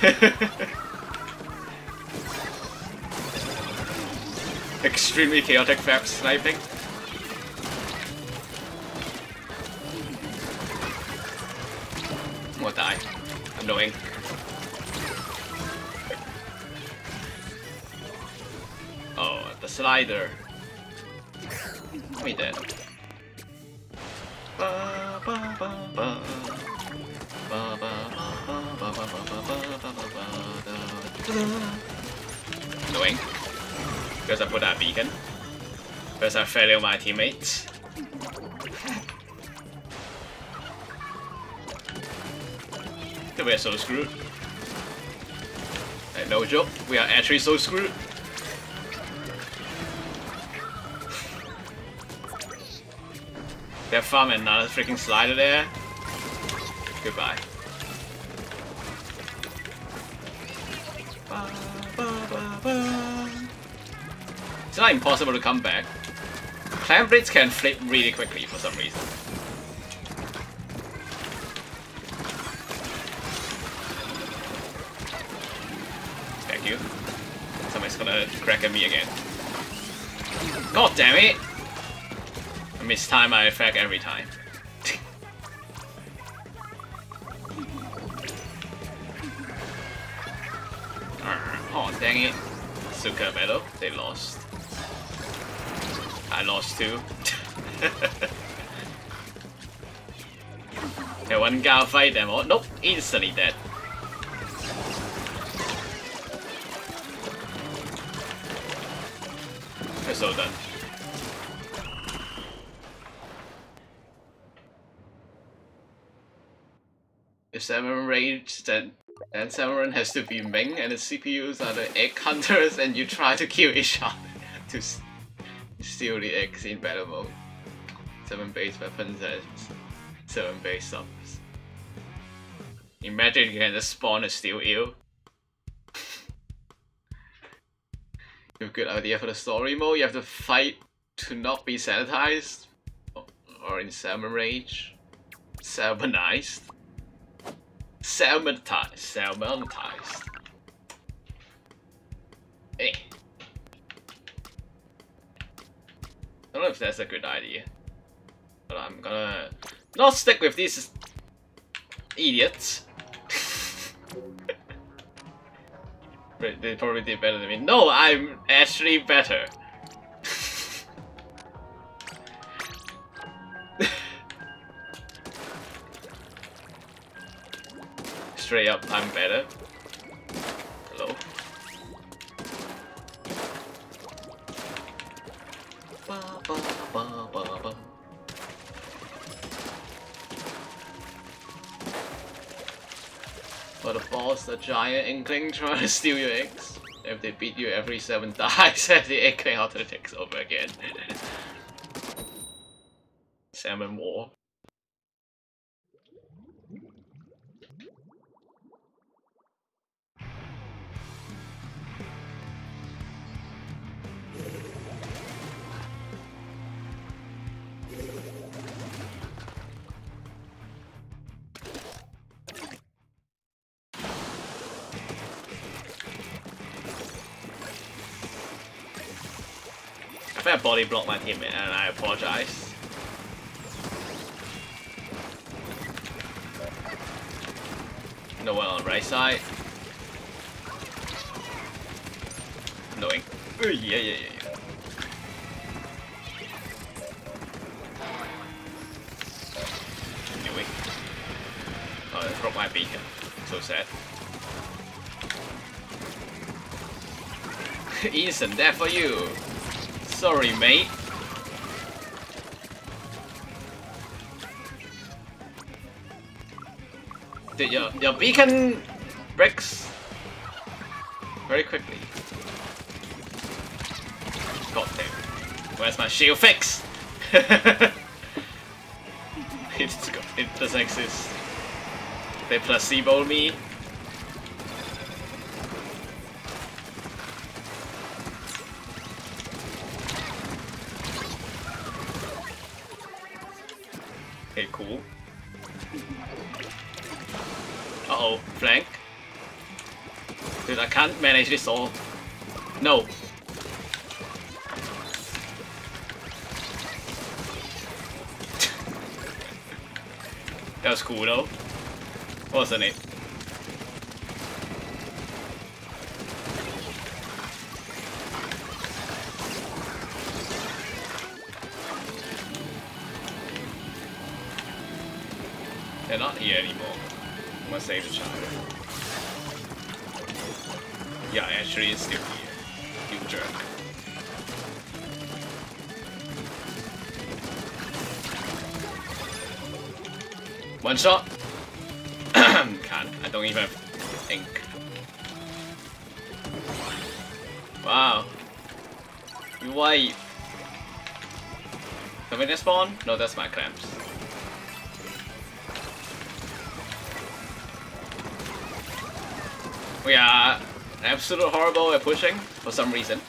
Extremely chaotic spec sniping. What die? Annoying. Oh, the slider. Give me that. Annoying. Because I put out beacon. Because I failed my teammates. We're so screwed. And no joke, we are actually so screwed. Found another freaking slider there. Goodbye. It's not impossible to come back. Clam Blitz can flip really quickly for some reason. Thank you. Somebody's gonna crack at me again. God damn it! Mistime my effect every time. oh, dang it. Suka battle, they lost. I lost too. okay, one guy fight them all. Nope, instantly dead. So done. Seven Rage, then then Severin has to be Ming, and the CPUs are the egg hunters, and you try to kill each other to steal the eggs in battle mode. Seven base weapons and seven base subs. Imagine you can just spawn a steel eel. you a good idea for the story mode, you have to fight to not be sanitized. Or in Salmon Rage. Salmonized. Salmonized. Salmonized. Hey. I don't know if that's a good idea. But I'm gonna not stick with these idiots. they probably did better than me. No, I'm actually better. Straight up, I'm better. Hello? Ba, ba, ba. But the boss, the giant inkling trying to steal your eggs. If they beat you every seven dies, the inkling auto takes over again. Salmon War. Think I body blocked my teammate and I apologize. No one on right side. Ooh, yeah, yeah, yeah, yeah. Anyway. Oh, I broke my beacon. So sad. Instant death for you! Sorry, mate. Did your, your beacon breaks very quickly. God damn. Where's my shield fix? it doesn't exist. They placebo me. Manage this all. No. that was cool though. Wasn't it? One shot. Can't. I don't even think. Wow. You wipe. We just spawn? No, that's my clamps. We are absolutely horrible at pushing for some reason.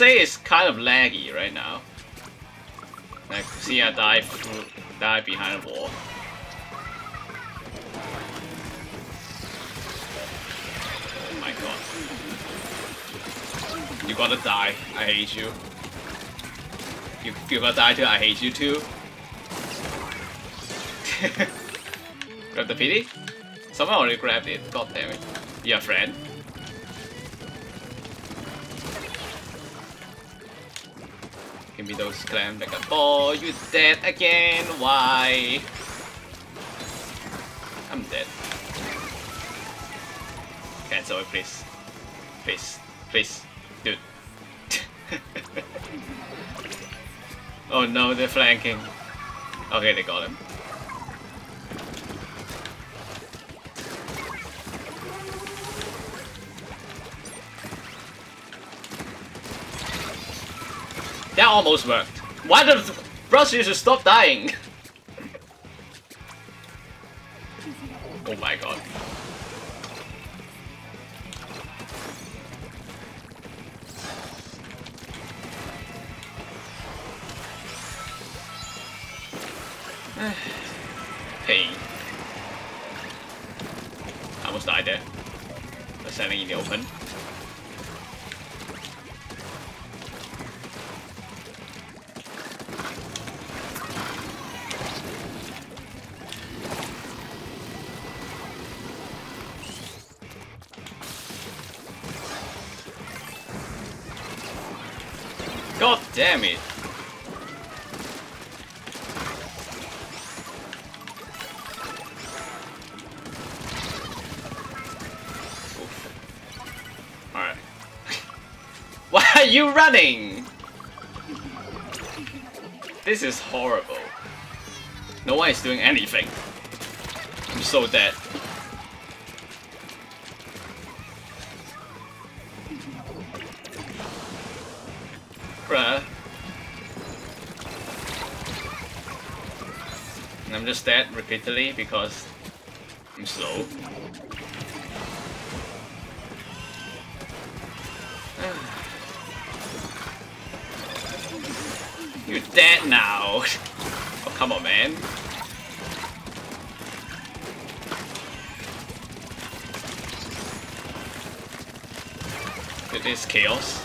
Say it's kind of laggy right now. Like, see I die die behind a wall. Oh my god. You gotta die. I hate you. You, you gotta die too. I hate you too. Grab the PD? Someone already grabbed it. God damn it. Yeah, friend. Clam like a ball. You dead again? Why? I'm dead. Cancel it, please. Please. Please. Dude. oh no, they're flanking. Okay, they got him. Almost worked. Why Rush you should stop dying? oh my god. Pain. I almost died there. Standing in the open. Damn it! Alright. Why are you running? This is horrible. No one is doing anything. I'm so dead. Dead repeatedly because I'm slow. You're dead now. Oh, come on, man. It is chaos.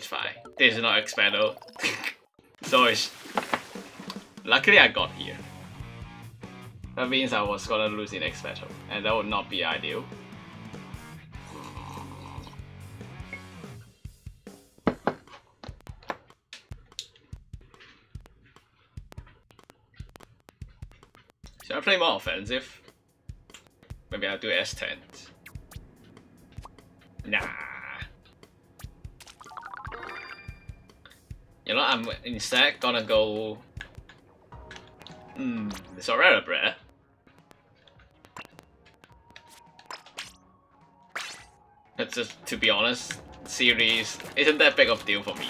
it's fine. This not Expando. so. Luckily I got here. That means I was gonna lose in next battle, and that would not be ideal. Should I play more offensive? Maybe I'll do S10. Nah. You know, I'm instead gonna go... Hmm, it's alright, bruh. But just to be honest, series isn't that big of a deal for me.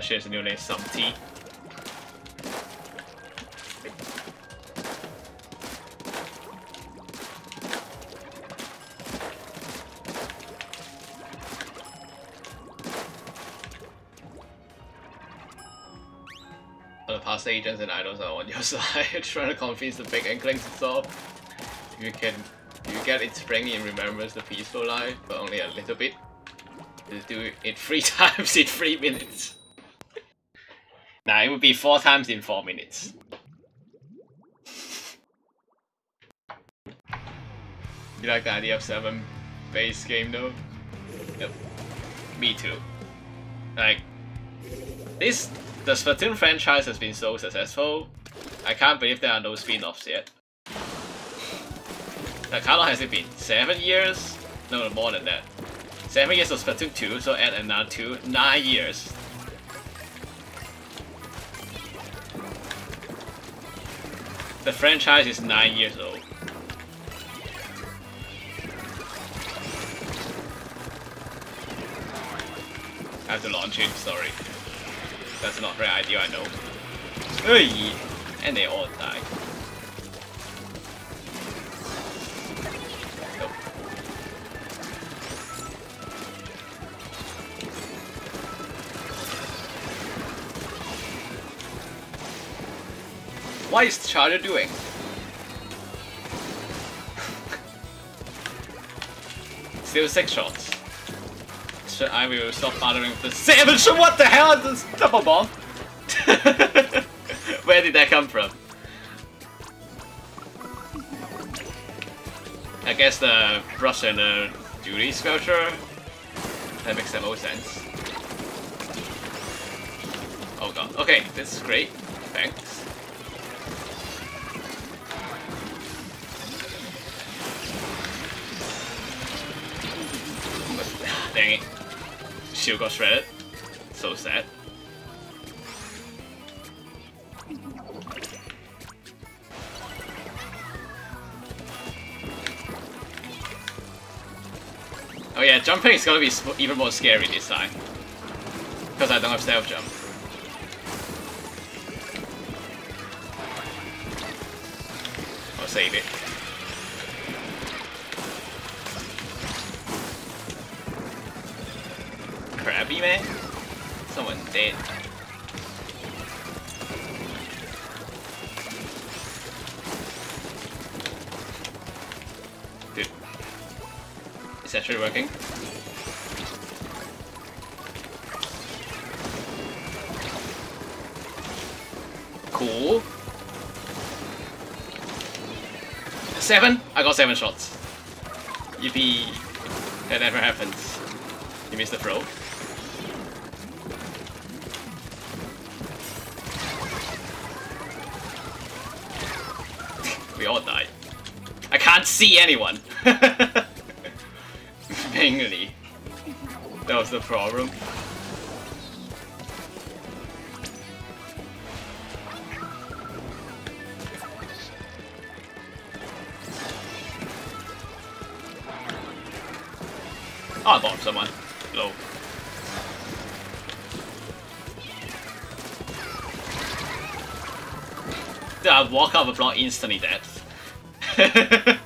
Shares a new name, some tea. Agents and idols are on your side, trying to convince the big inklings to stop. You can you get it spring and remembers the peaceful life, but only a little bit. You do it three times in three minutes. nah, it would be four times in four minutes. You like the idea of seven base game though? Yep. Me too. Like this the Splatoon franchise has been so successful. I can't believe there are no spin-offs yet. Like how long has it been? Seven years? No, more than that. Seven years of Splatoon 2, so add another two. Nine years. The franchise is nine years old. I have to launch it, sorry. That's not very ideal, I know. Hey! And they all die. Nope. What is Charger doing? Still six shots. So I will stop bothering with the shot. What the hell is this double bomb? Where did that come from? I guess the brush and the duty sculpture. That makes the most sense. Oh god. Okay, this is great. Thanks. Shield got shredded. So sad. Oh yeah, jumping is gonna be even more scary this time. Because I don't have stealth jump. I'll save it. Man? Someone dead. Dude. Is actually working? Cool. Seven? I got seven shots. Yippee. That never happens. You missed the throw. See anyone! Mainly. That was the problem. Oh, I bombed someone. Low. Dude, I walk out of a block instantly dead.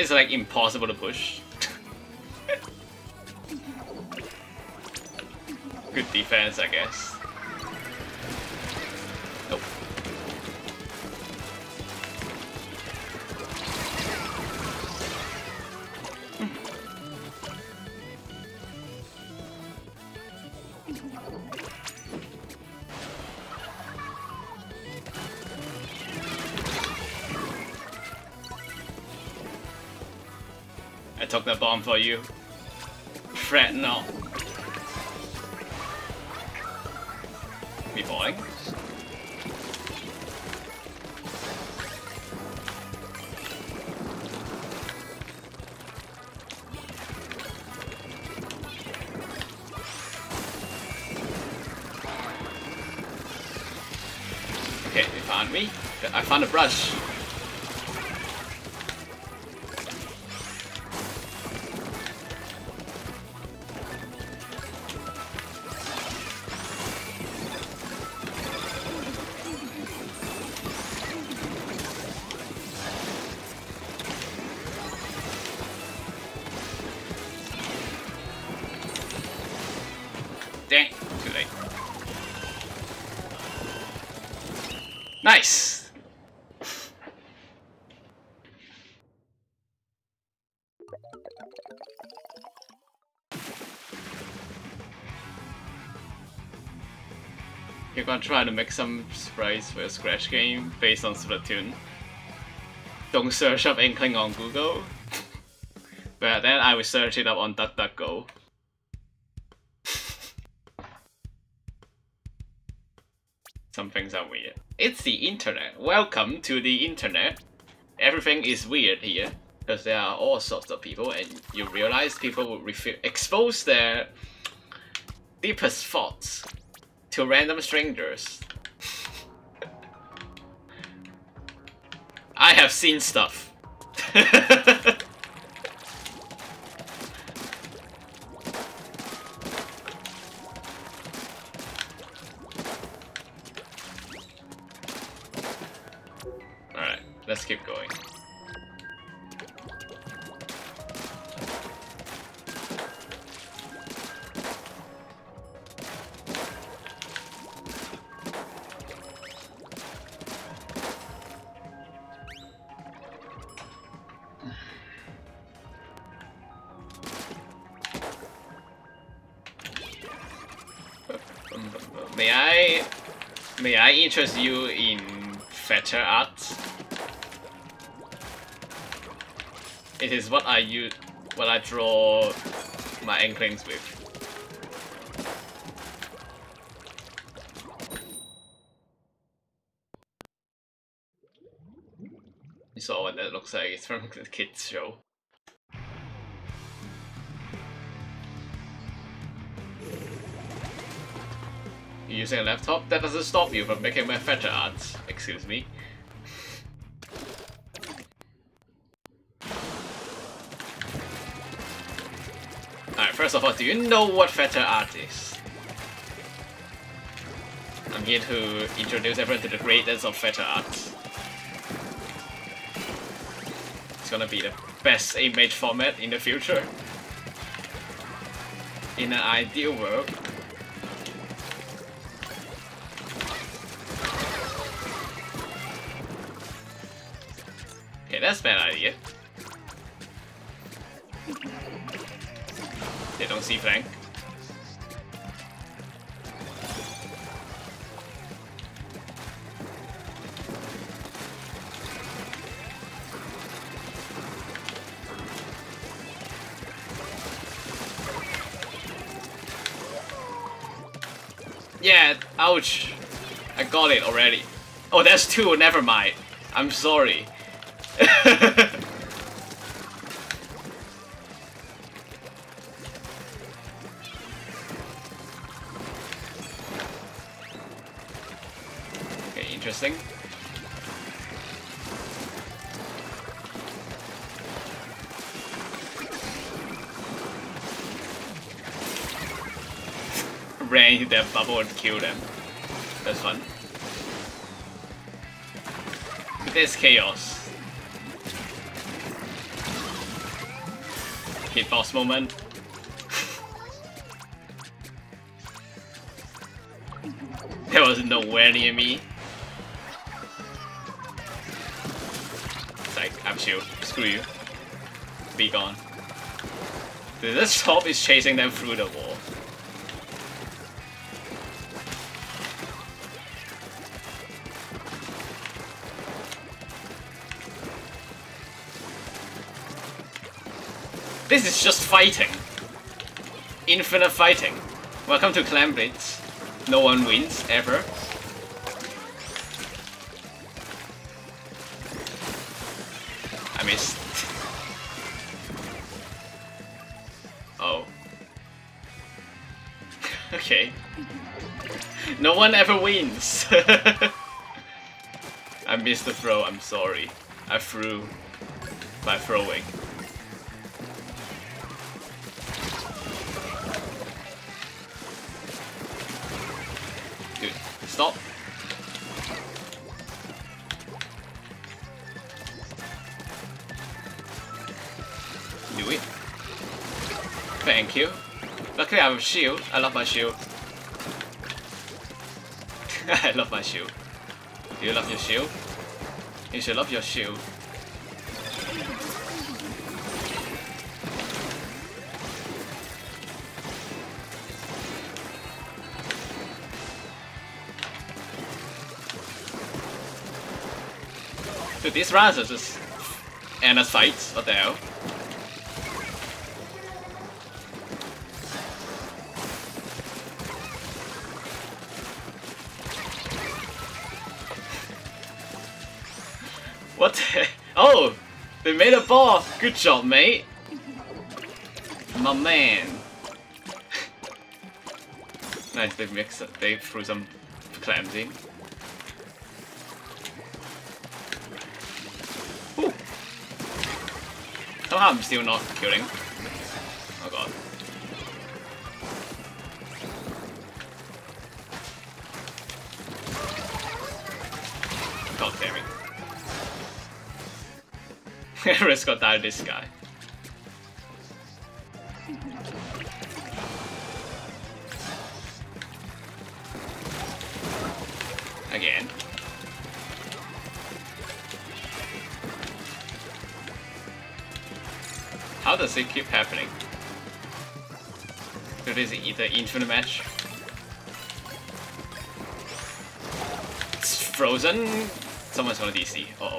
is like impossible to push. Good defense, I guess. for you. Fretnell. Me boy. Okay, they found me. I found a brush. Gonna try to make some sprites for a Scratch game based on Splatoon. Don't search up Inkling on Google. but then I will search it up on DuckDuckGo. Some things are weird. It's the internet. Welcome to the internet. Everything is weird here. Because there are all sorts of people and you realize people will expose their deepest thoughts to random strangers. I have seen stuff. interest you in vector art? It is what I use what I draw my inklings with. You saw what that looks like, it's from the kids show. Using a laptop? That doesn't stop you from making my vector art. Excuse me. Alright, first of all, do you know what vector art is? I'm here to introduce everyone to the greatness of vector art. It's gonna be the best image format in the future. In an ideal world, two, never mind. I'm sorry. okay, interesting. Rain that bubble and kill them. That's fun. There's chaos. Hitbox moment. there was nowhere near me. It's like, I'm chill. Screw you. Be gone. Dude, this top is chasing them through the wall. This is just fighting. Infinite fighting. Welcome to Clam Blitz. No one wins, ever. I missed. oh. okay. No one ever wins. I missed the throw, I'm sorry. I threw by throwing. Have a shield. I love my shield. I love my shield. Do you love your shield? You should love your shield. Dude, these are just and a sight. What the hell? Ball! Good job, mate! My man! nice, they mixed it. They threw some clams in. Ooh. Somehow I'm still not killing. Risk got died this guy. Again. How does it keep happening? It is either infinite match. It's frozen. Someone's gonna DC. Oh.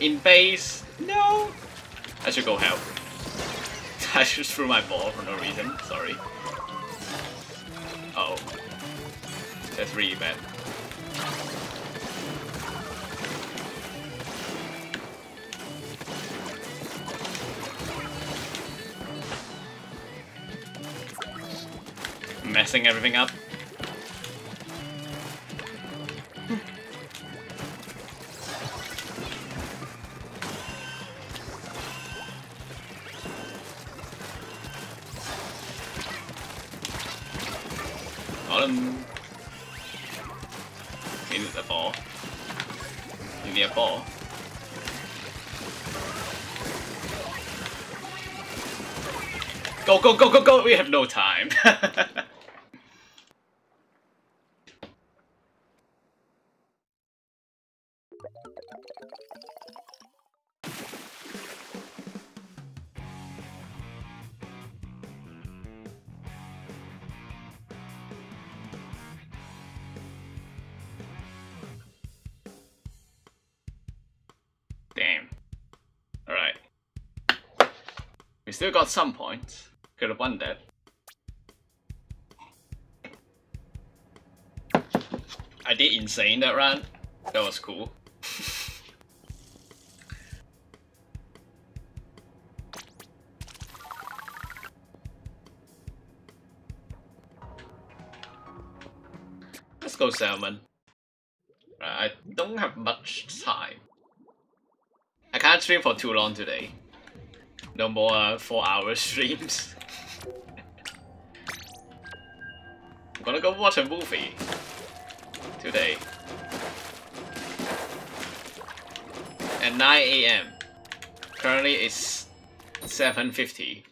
In base. No. I should go help. I just threw my ball for no reason. Sorry. Oh. That's really bad. Messing everything up. Got him. Give me the ball. Me a ball. Go, go, go, go, go! We have no time. still got some points. Could have won that. I did insane that run. That was cool. Let's go salmon. I don't have much time. I can't stream for too long today. No more uh, four hour streams. I'm gonna go watch a movie today. At 9 a.m. Currently it's 7.50.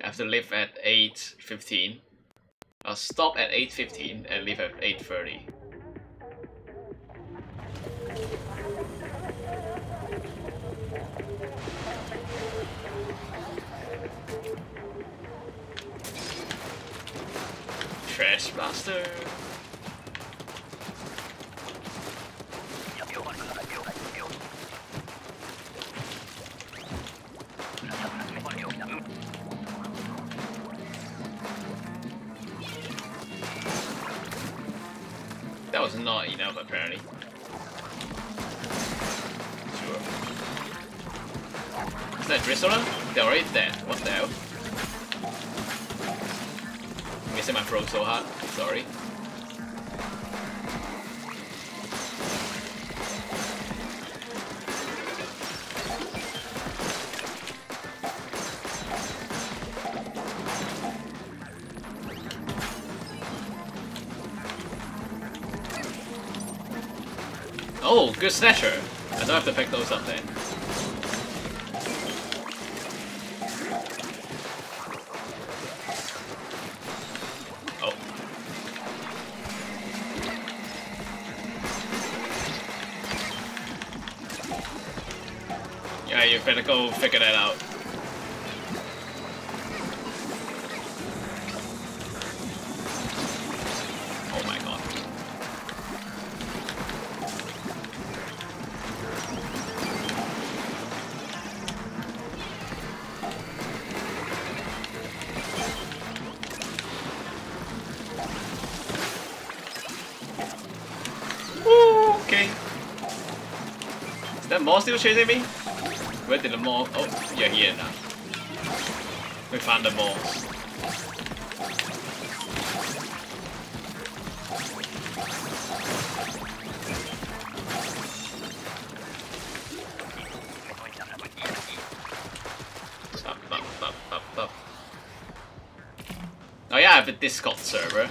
I have to leave at 8.15. I'll stop at 8.15 and leave at 8.30. Trash snatcher. I don't have to pick those up then. Oh. Yeah, you better go figure that out. Chasing me? Where did the mall? Oh, you're here now. We found the up. Oh yeah, I have a Discord server.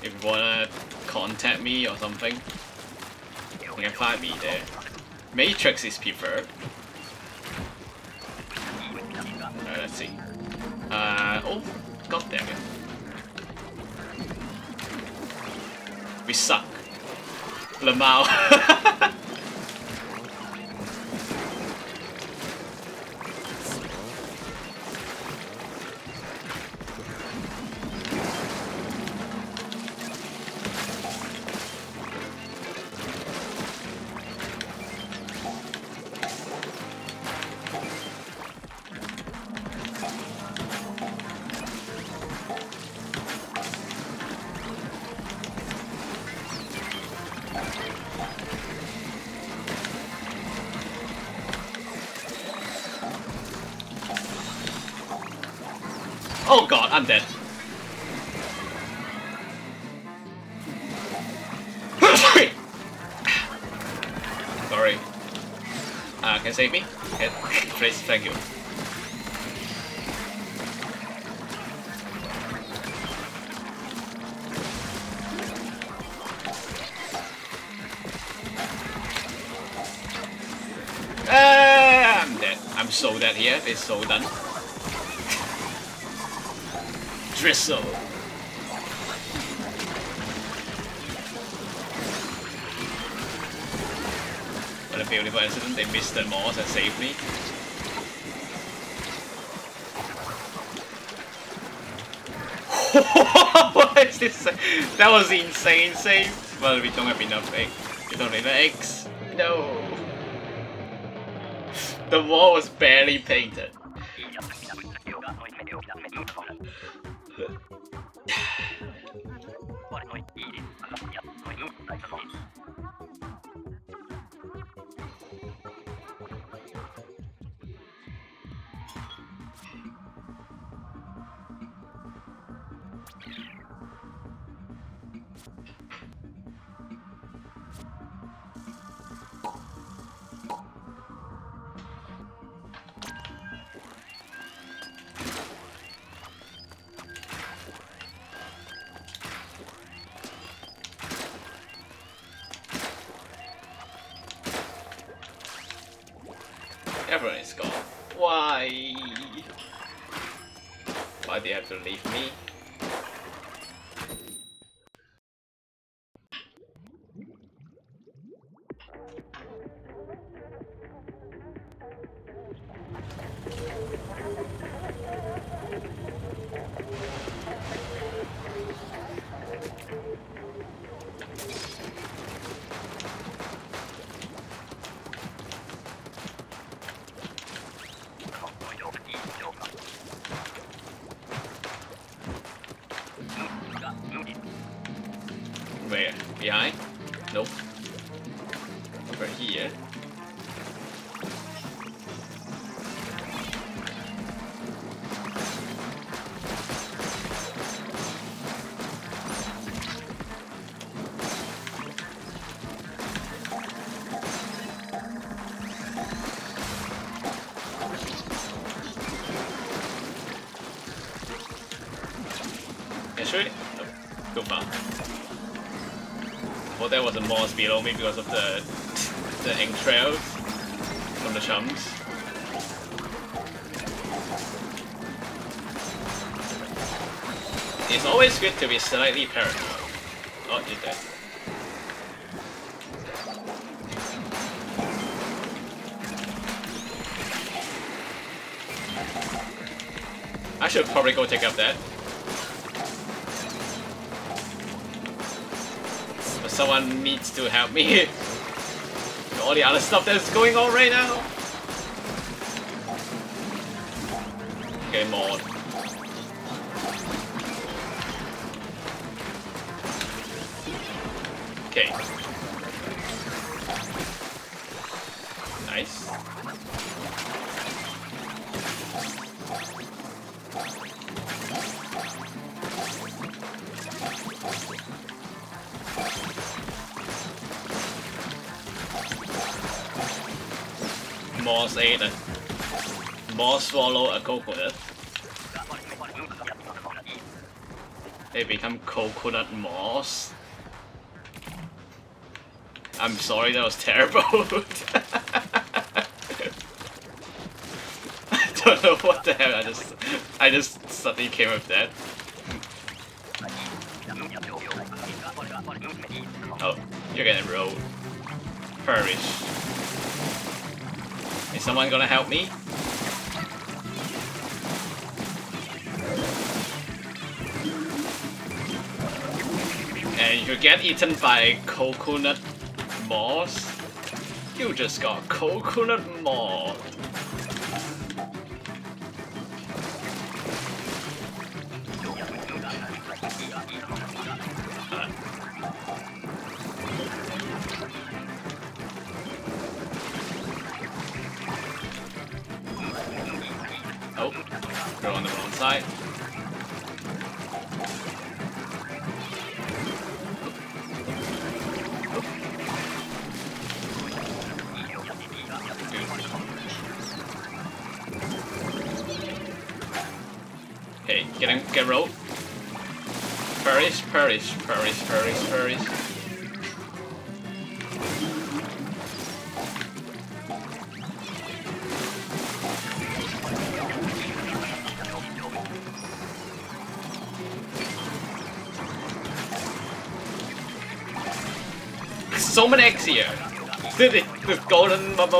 If you wanna contact me or something, you can find me there. Matrix is preferred. Alright, let's see. Uh, oh, god damn it. We suck. Lamau. I'm dead. Was insane save. Well, we don't have enough eggs. We don't have eggs. No. The wall was barely painted. There was a Maws below me because of the the ink trails from the chums. It's always good to be slightly paranoid. Oh, you're dead. I should probably go take up that. Someone needs to help me. All the other stuff that's going on right now. Okay, more. Maws ate a Maws swallow a coconut. They become coconut Maws. I'm sorry, that was terrible. I don't know what the hell. I just, I just suddenly came up that. Oh, you're getting rolled. Perish. Someone gonna help me? And you get eaten by coconut Maws. You just got coconut Maws.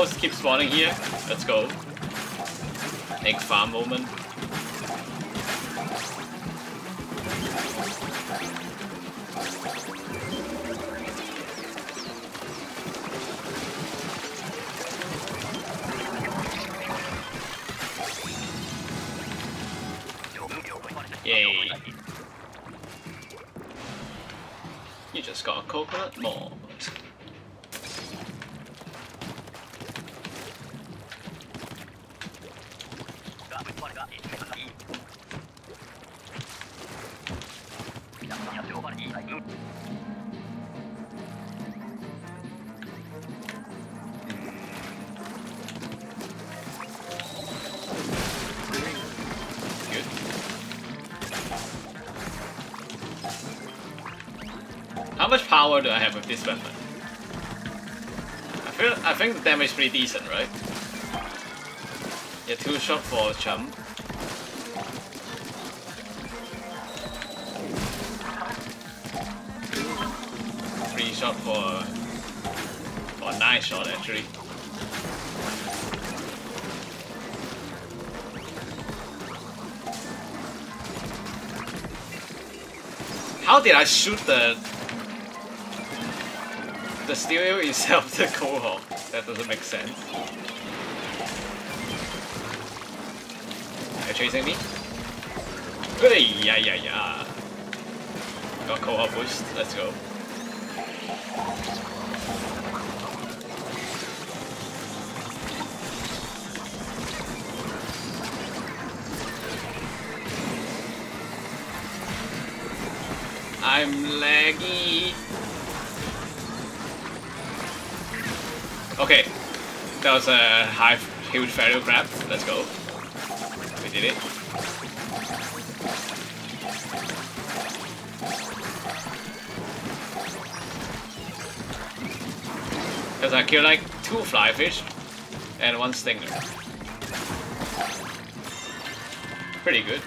Keep spawning here. Let's go. Egg farm moment. This weapon? I feel I think the damage pretty decent, right? Yeah, two shot for a chum. Three shot for for nine shot actually. How did I shoot the the stereo instead of the cohort? That doesn't make sense. Are you chasing me? Yeah, yeah, yeah. Got cohort boost. Let's go. That was a high, huge value grab. Let's go. We did it. Because I killed like two flyfish and one stinger. Pretty good.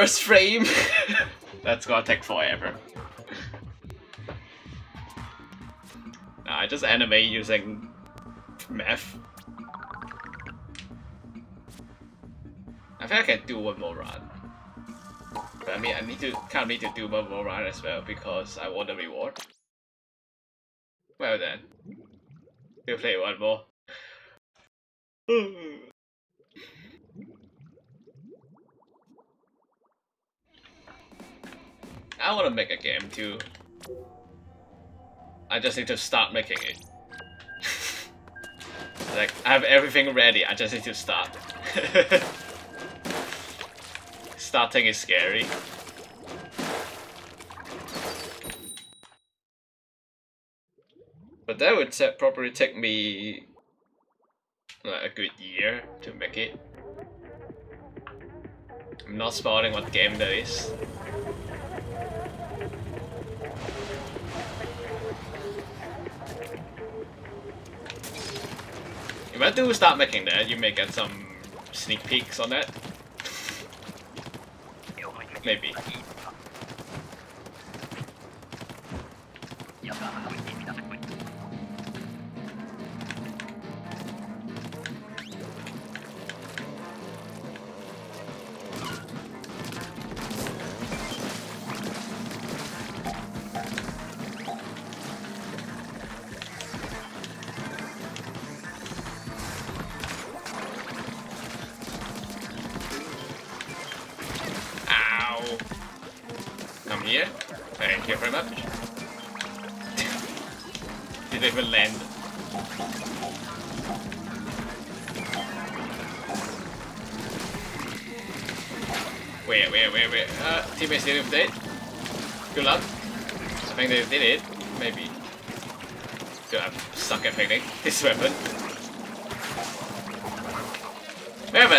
First frame! That's gonna take forever. Nah, I just animate using math. I think I can do one more run. But I mean, I need to kind of need to do one more run as well because I want the reward. Well then, we'll play one more. Hmm. I want to make a game too. I just need to start making it. like, I have everything ready, I just need to start. Starting is scary. But that would probably take me like, a good year to make it. I'm not spotting what game that is. If I do start making that, you may get some sneak peeks on that. Maybe.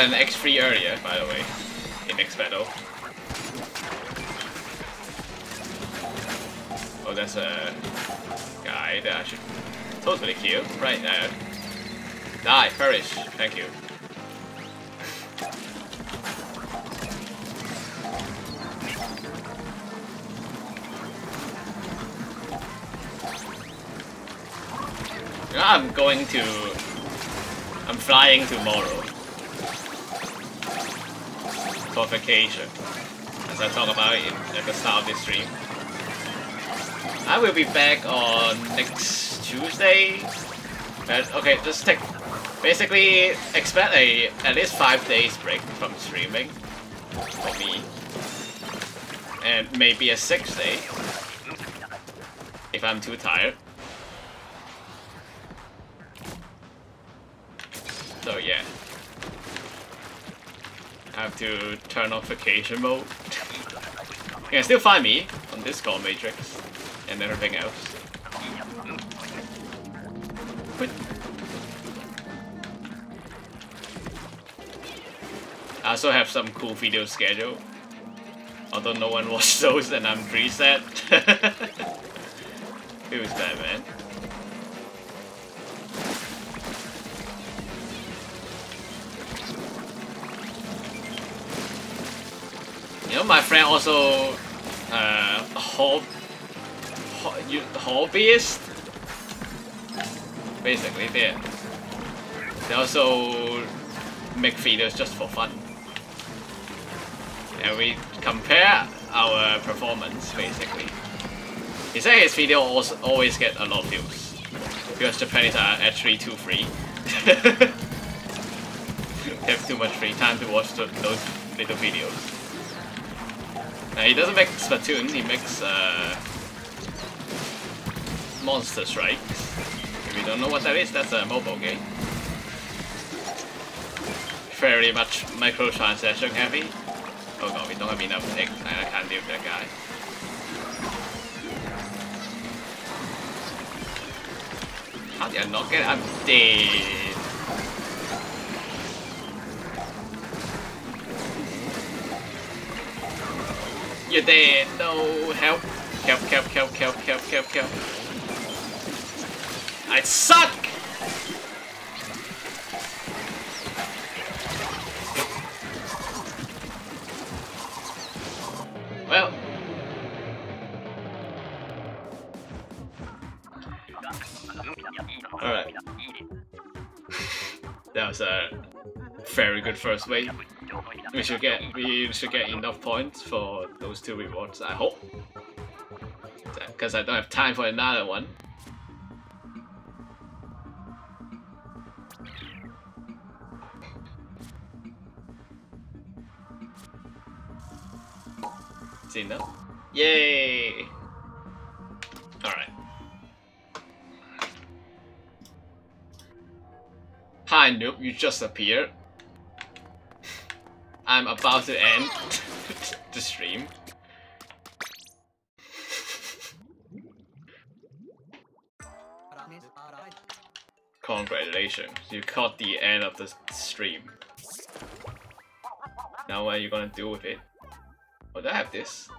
An X3 earlier, by the way, in X Battle. Oh, that's a guy that I should totally kill right now. Die, perish. Thank you. I'm going to... I'm flying tomorrow. For vacation. As I talk about it at the start of this stream. I will be back on next Tuesday. But, okay, just take... Basically, expect a at least 5 days break from streaming. For me. And maybe a 6 day. If I'm too tired. So yeah. I have to turn off vacation mode. you can still find me on Discord Matrix and everything else. I also have some cool video schedule. Although no one watched those and I'm pretty it was bad, man. You know, my friend also uh, hob, ho hobbyist. Basically, they they also make videos just for fun, and we compare our performance basically. He said his video also always get a lot of views because Japanese are actually too free. they have too much free time to watch those little videos. Uh, he doesn't make Splatoon, he makes uh, Monster Strike. If you don't know what that is, that's a mobile game. Very much microtransaction heavy. Oh god, we don't have enough eggs. I can't deal with that guy. How did I not get? I'm dead. You're dead. No, help. Help, help, help, help, help, help, help. I suck! Well. Alright. that was a very good first wave. We should get we should get enough points for those two rewards, I hope. Because I don't have time for another one. See now? Yay! Alright. Hi noob, you just appeared. I'm about to end the stream. Congratulations, you caught the end of the stream. Now what are you gonna do with it? Oh, did I have this?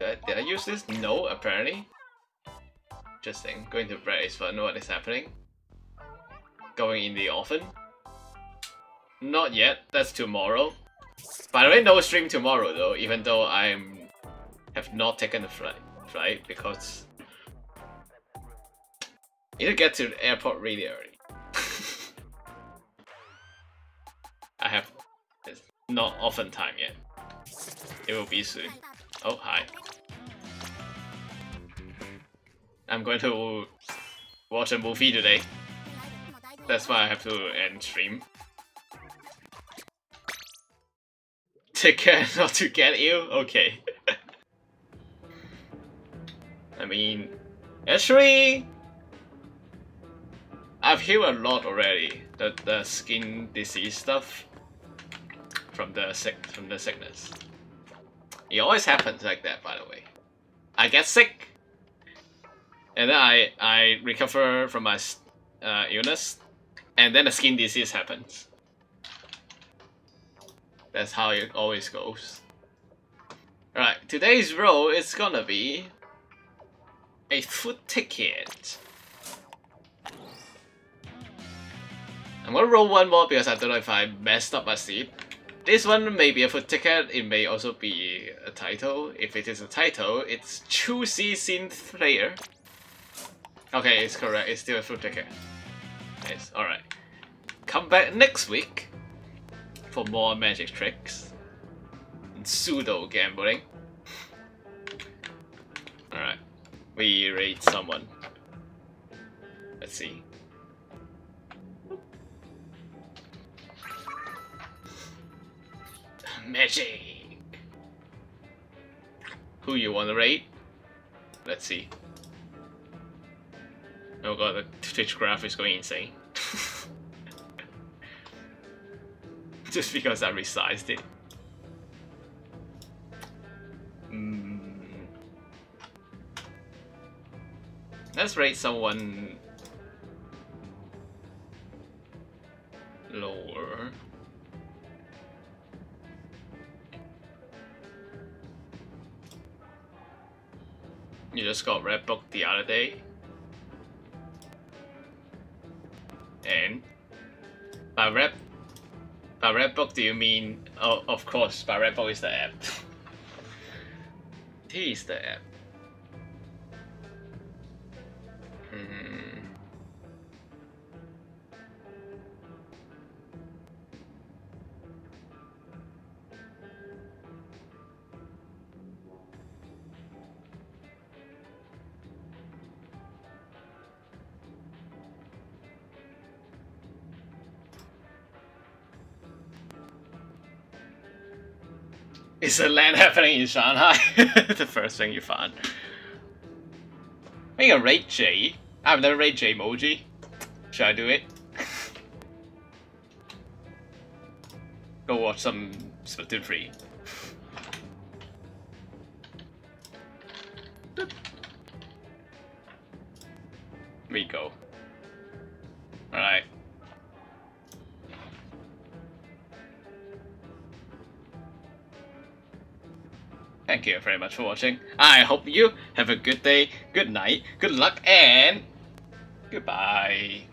Did I, did I use this? No, apparently. Interesting. Going to bed is fun. What is happening? Going in the oven? Not yet. That's tomorrow. By the way, no stream tomorrow though, even though I'm have not taken the flight flight because I need to get to the airport really early. I have it's not often time yet. It will be soon. Oh hi. I'm going to watch a movie today. That's why I have to end stream. Take care not to get you? Okay. I mean, actually, I've healed a lot already. The the skin disease stuff from the sick from the sickness. It always happens like that, by the way. I get sick, and then I I recover from my uh, illness, and then the skin disease happens. That's how it always goes. Alright, today's roll is gonna be a food ticket. I'm gonna roll one more because I don't know if I messed up my seed. This one may be a food ticket, it may also be a title. If it is a title, it's Choosy Synth Player. Okay, it's correct, it's still a food ticket. Yes, alright. Come back next week for more magic tricks and pseudo gambling. Alright, we raid someone. Let's see. Magic! Who you wanna raid? Let's see. Oh god, the Twitch graph is going insane. Just because I resized it. Mm. Let's rate someone lower. You just got red book the other day. And by red by Redbook, do you mean... Oh, of course, by Redbook is the app. T is the app. Is the land happening in Shanghai? the first thing you find. We can rate J. I've never rate J emoji. Should I do it? Go watch some Splatoon 3. Rico. Alright. Thank you very much for watching. I hope you have a good day, good night, good luck, and goodbye.